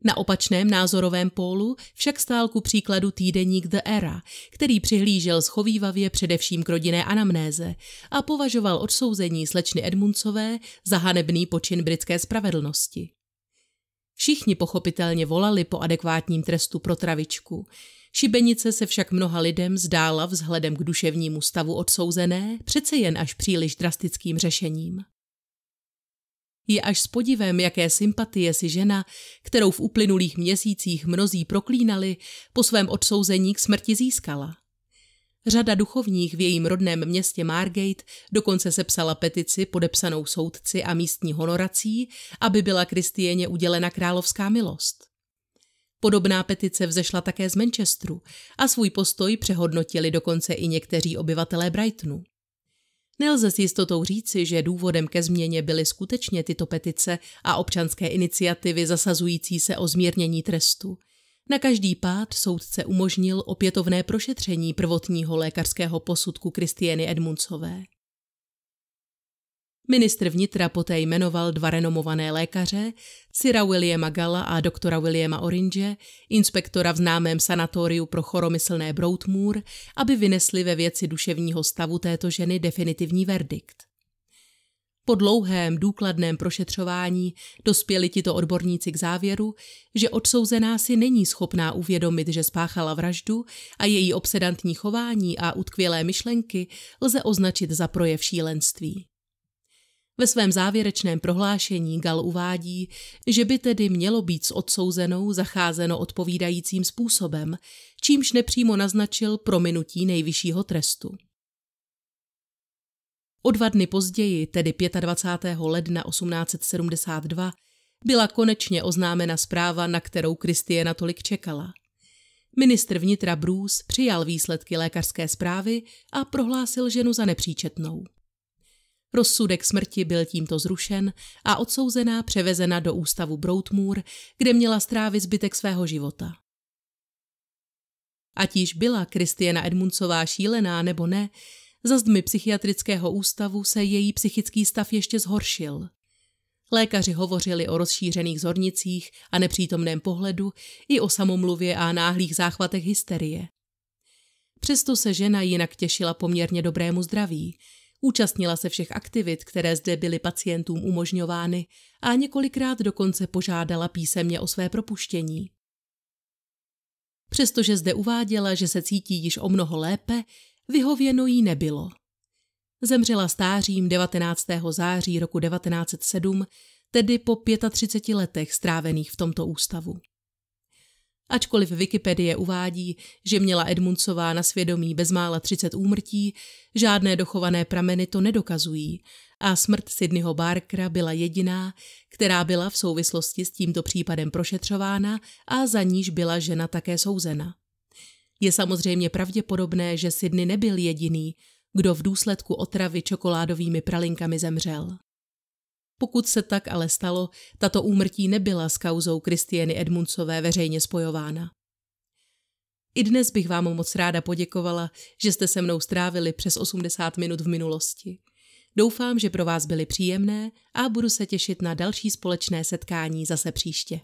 Na opačném názorovém pólu však stál ku příkladu týdeník The Era, který přihlížel schovývavě především k rodinné anamnéze a považoval odsouzení slečny Edmundsové za hanebný počin britské spravedlnosti. Všichni pochopitelně volali po adekvátním trestu pro travičku. Šibenice se však mnoha lidem zdála vzhledem k duševnímu stavu odsouzené přece jen až příliš drastickým řešením. Je až s podivem, jaké sympatie si žena, kterou v uplynulých měsících mnozí proklínali, po svém odsouzení k smrti získala. Řada duchovních v jejím rodném městě Margate dokonce sepsala petici podepsanou soudci a místní honorací, aby byla Kristiěně udělena královská milost. Podobná petice vzešla také z Manchesteru a svůj postoj přehodnotili dokonce i někteří obyvatelé Brightonu. Nelze s jistotou říci, že důvodem ke změně byly skutečně tyto petice a občanské iniciativy zasazující se o zmírnění trestu – na každý pád soudce umožnil opětovné prošetření prvotního lékařského posudku Kristieny Edmundsové. Ministr vnitra poté jmenoval dva renomované lékaře, Sira Williama Galla a doktora Williama Orange, inspektora v známém sanatoriu pro choromyslné Broadmoor, aby vynesli ve věci duševního stavu této ženy definitivní verdikt. Po dlouhém, důkladném prošetřování dospěli tito odborníci k závěru, že odsouzená si není schopná uvědomit, že spáchala vraždu a její obsedantní chování a utkvělé myšlenky lze označit za projev šílenství. Ve svém závěrečném prohlášení Gal uvádí, že by tedy mělo být s odsouzenou zacházeno odpovídajícím způsobem, čímž nepřímo naznačil prominutí nejvyššího trestu. O dva dny později, tedy 25. ledna 1872, byla konečně oznámena zpráva, na kterou Kristiena tolik čekala. Ministr vnitra Bruce přijal výsledky lékařské zprávy a prohlásil ženu za nepříčetnou. Rozsudek smrti byl tímto zrušen a odsouzená převezena do ústavu Broadmoor, kde měla strávit zbytek svého života. Ať již byla Kristiana Edmundsová šílená nebo ne, za zdmi psychiatrického ústavu se její psychický stav ještě zhoršil. Lékaři hovořili o rozšířených zornicích a nepřítomném pohledu i o samomluvě a náhlých záchvatech hysterie. Přesto se žena jinak těšila poměrně dobrému zdraví, Účastnila se všech aktivit, které zde byly pacientům umožňovány a několikrát dokonce požádala písemně o své propuštění. Přestože zde uváděla, že se cítí již o mnoho lépe, vyhověno jí nebylo. Zemřela stářím 19. září roku 1907, tedy po 35 letech strávených v tomto ústavu. Ačkoliv Wikipedie uvádí, že měla Edmundsová na svědomí bezmála 30 úmrtí, žádné dochované prameny to nedokazují a smrt Sydneyho Barkera byla jediná, která byla v souvislosti s tímto případem prošetřována a za níž byla žena také souzena. Je samozřejmě pravděpodobné, že Sydney nebyl jediný, kdo v důsledku otravy čokoládovými pralinkami zemřel. Pokud se tak ale stalo, tato úmrtí nebyla s kauzou Kristieny Edmundsové veřejně spojována. I dnes bych vám moc ráda poděkovala, že jste se mnou strávili přes 80 minut v minulosti. Doufám, že pro vás byly příjemné a budu se těšit na další společné setkání zase příště.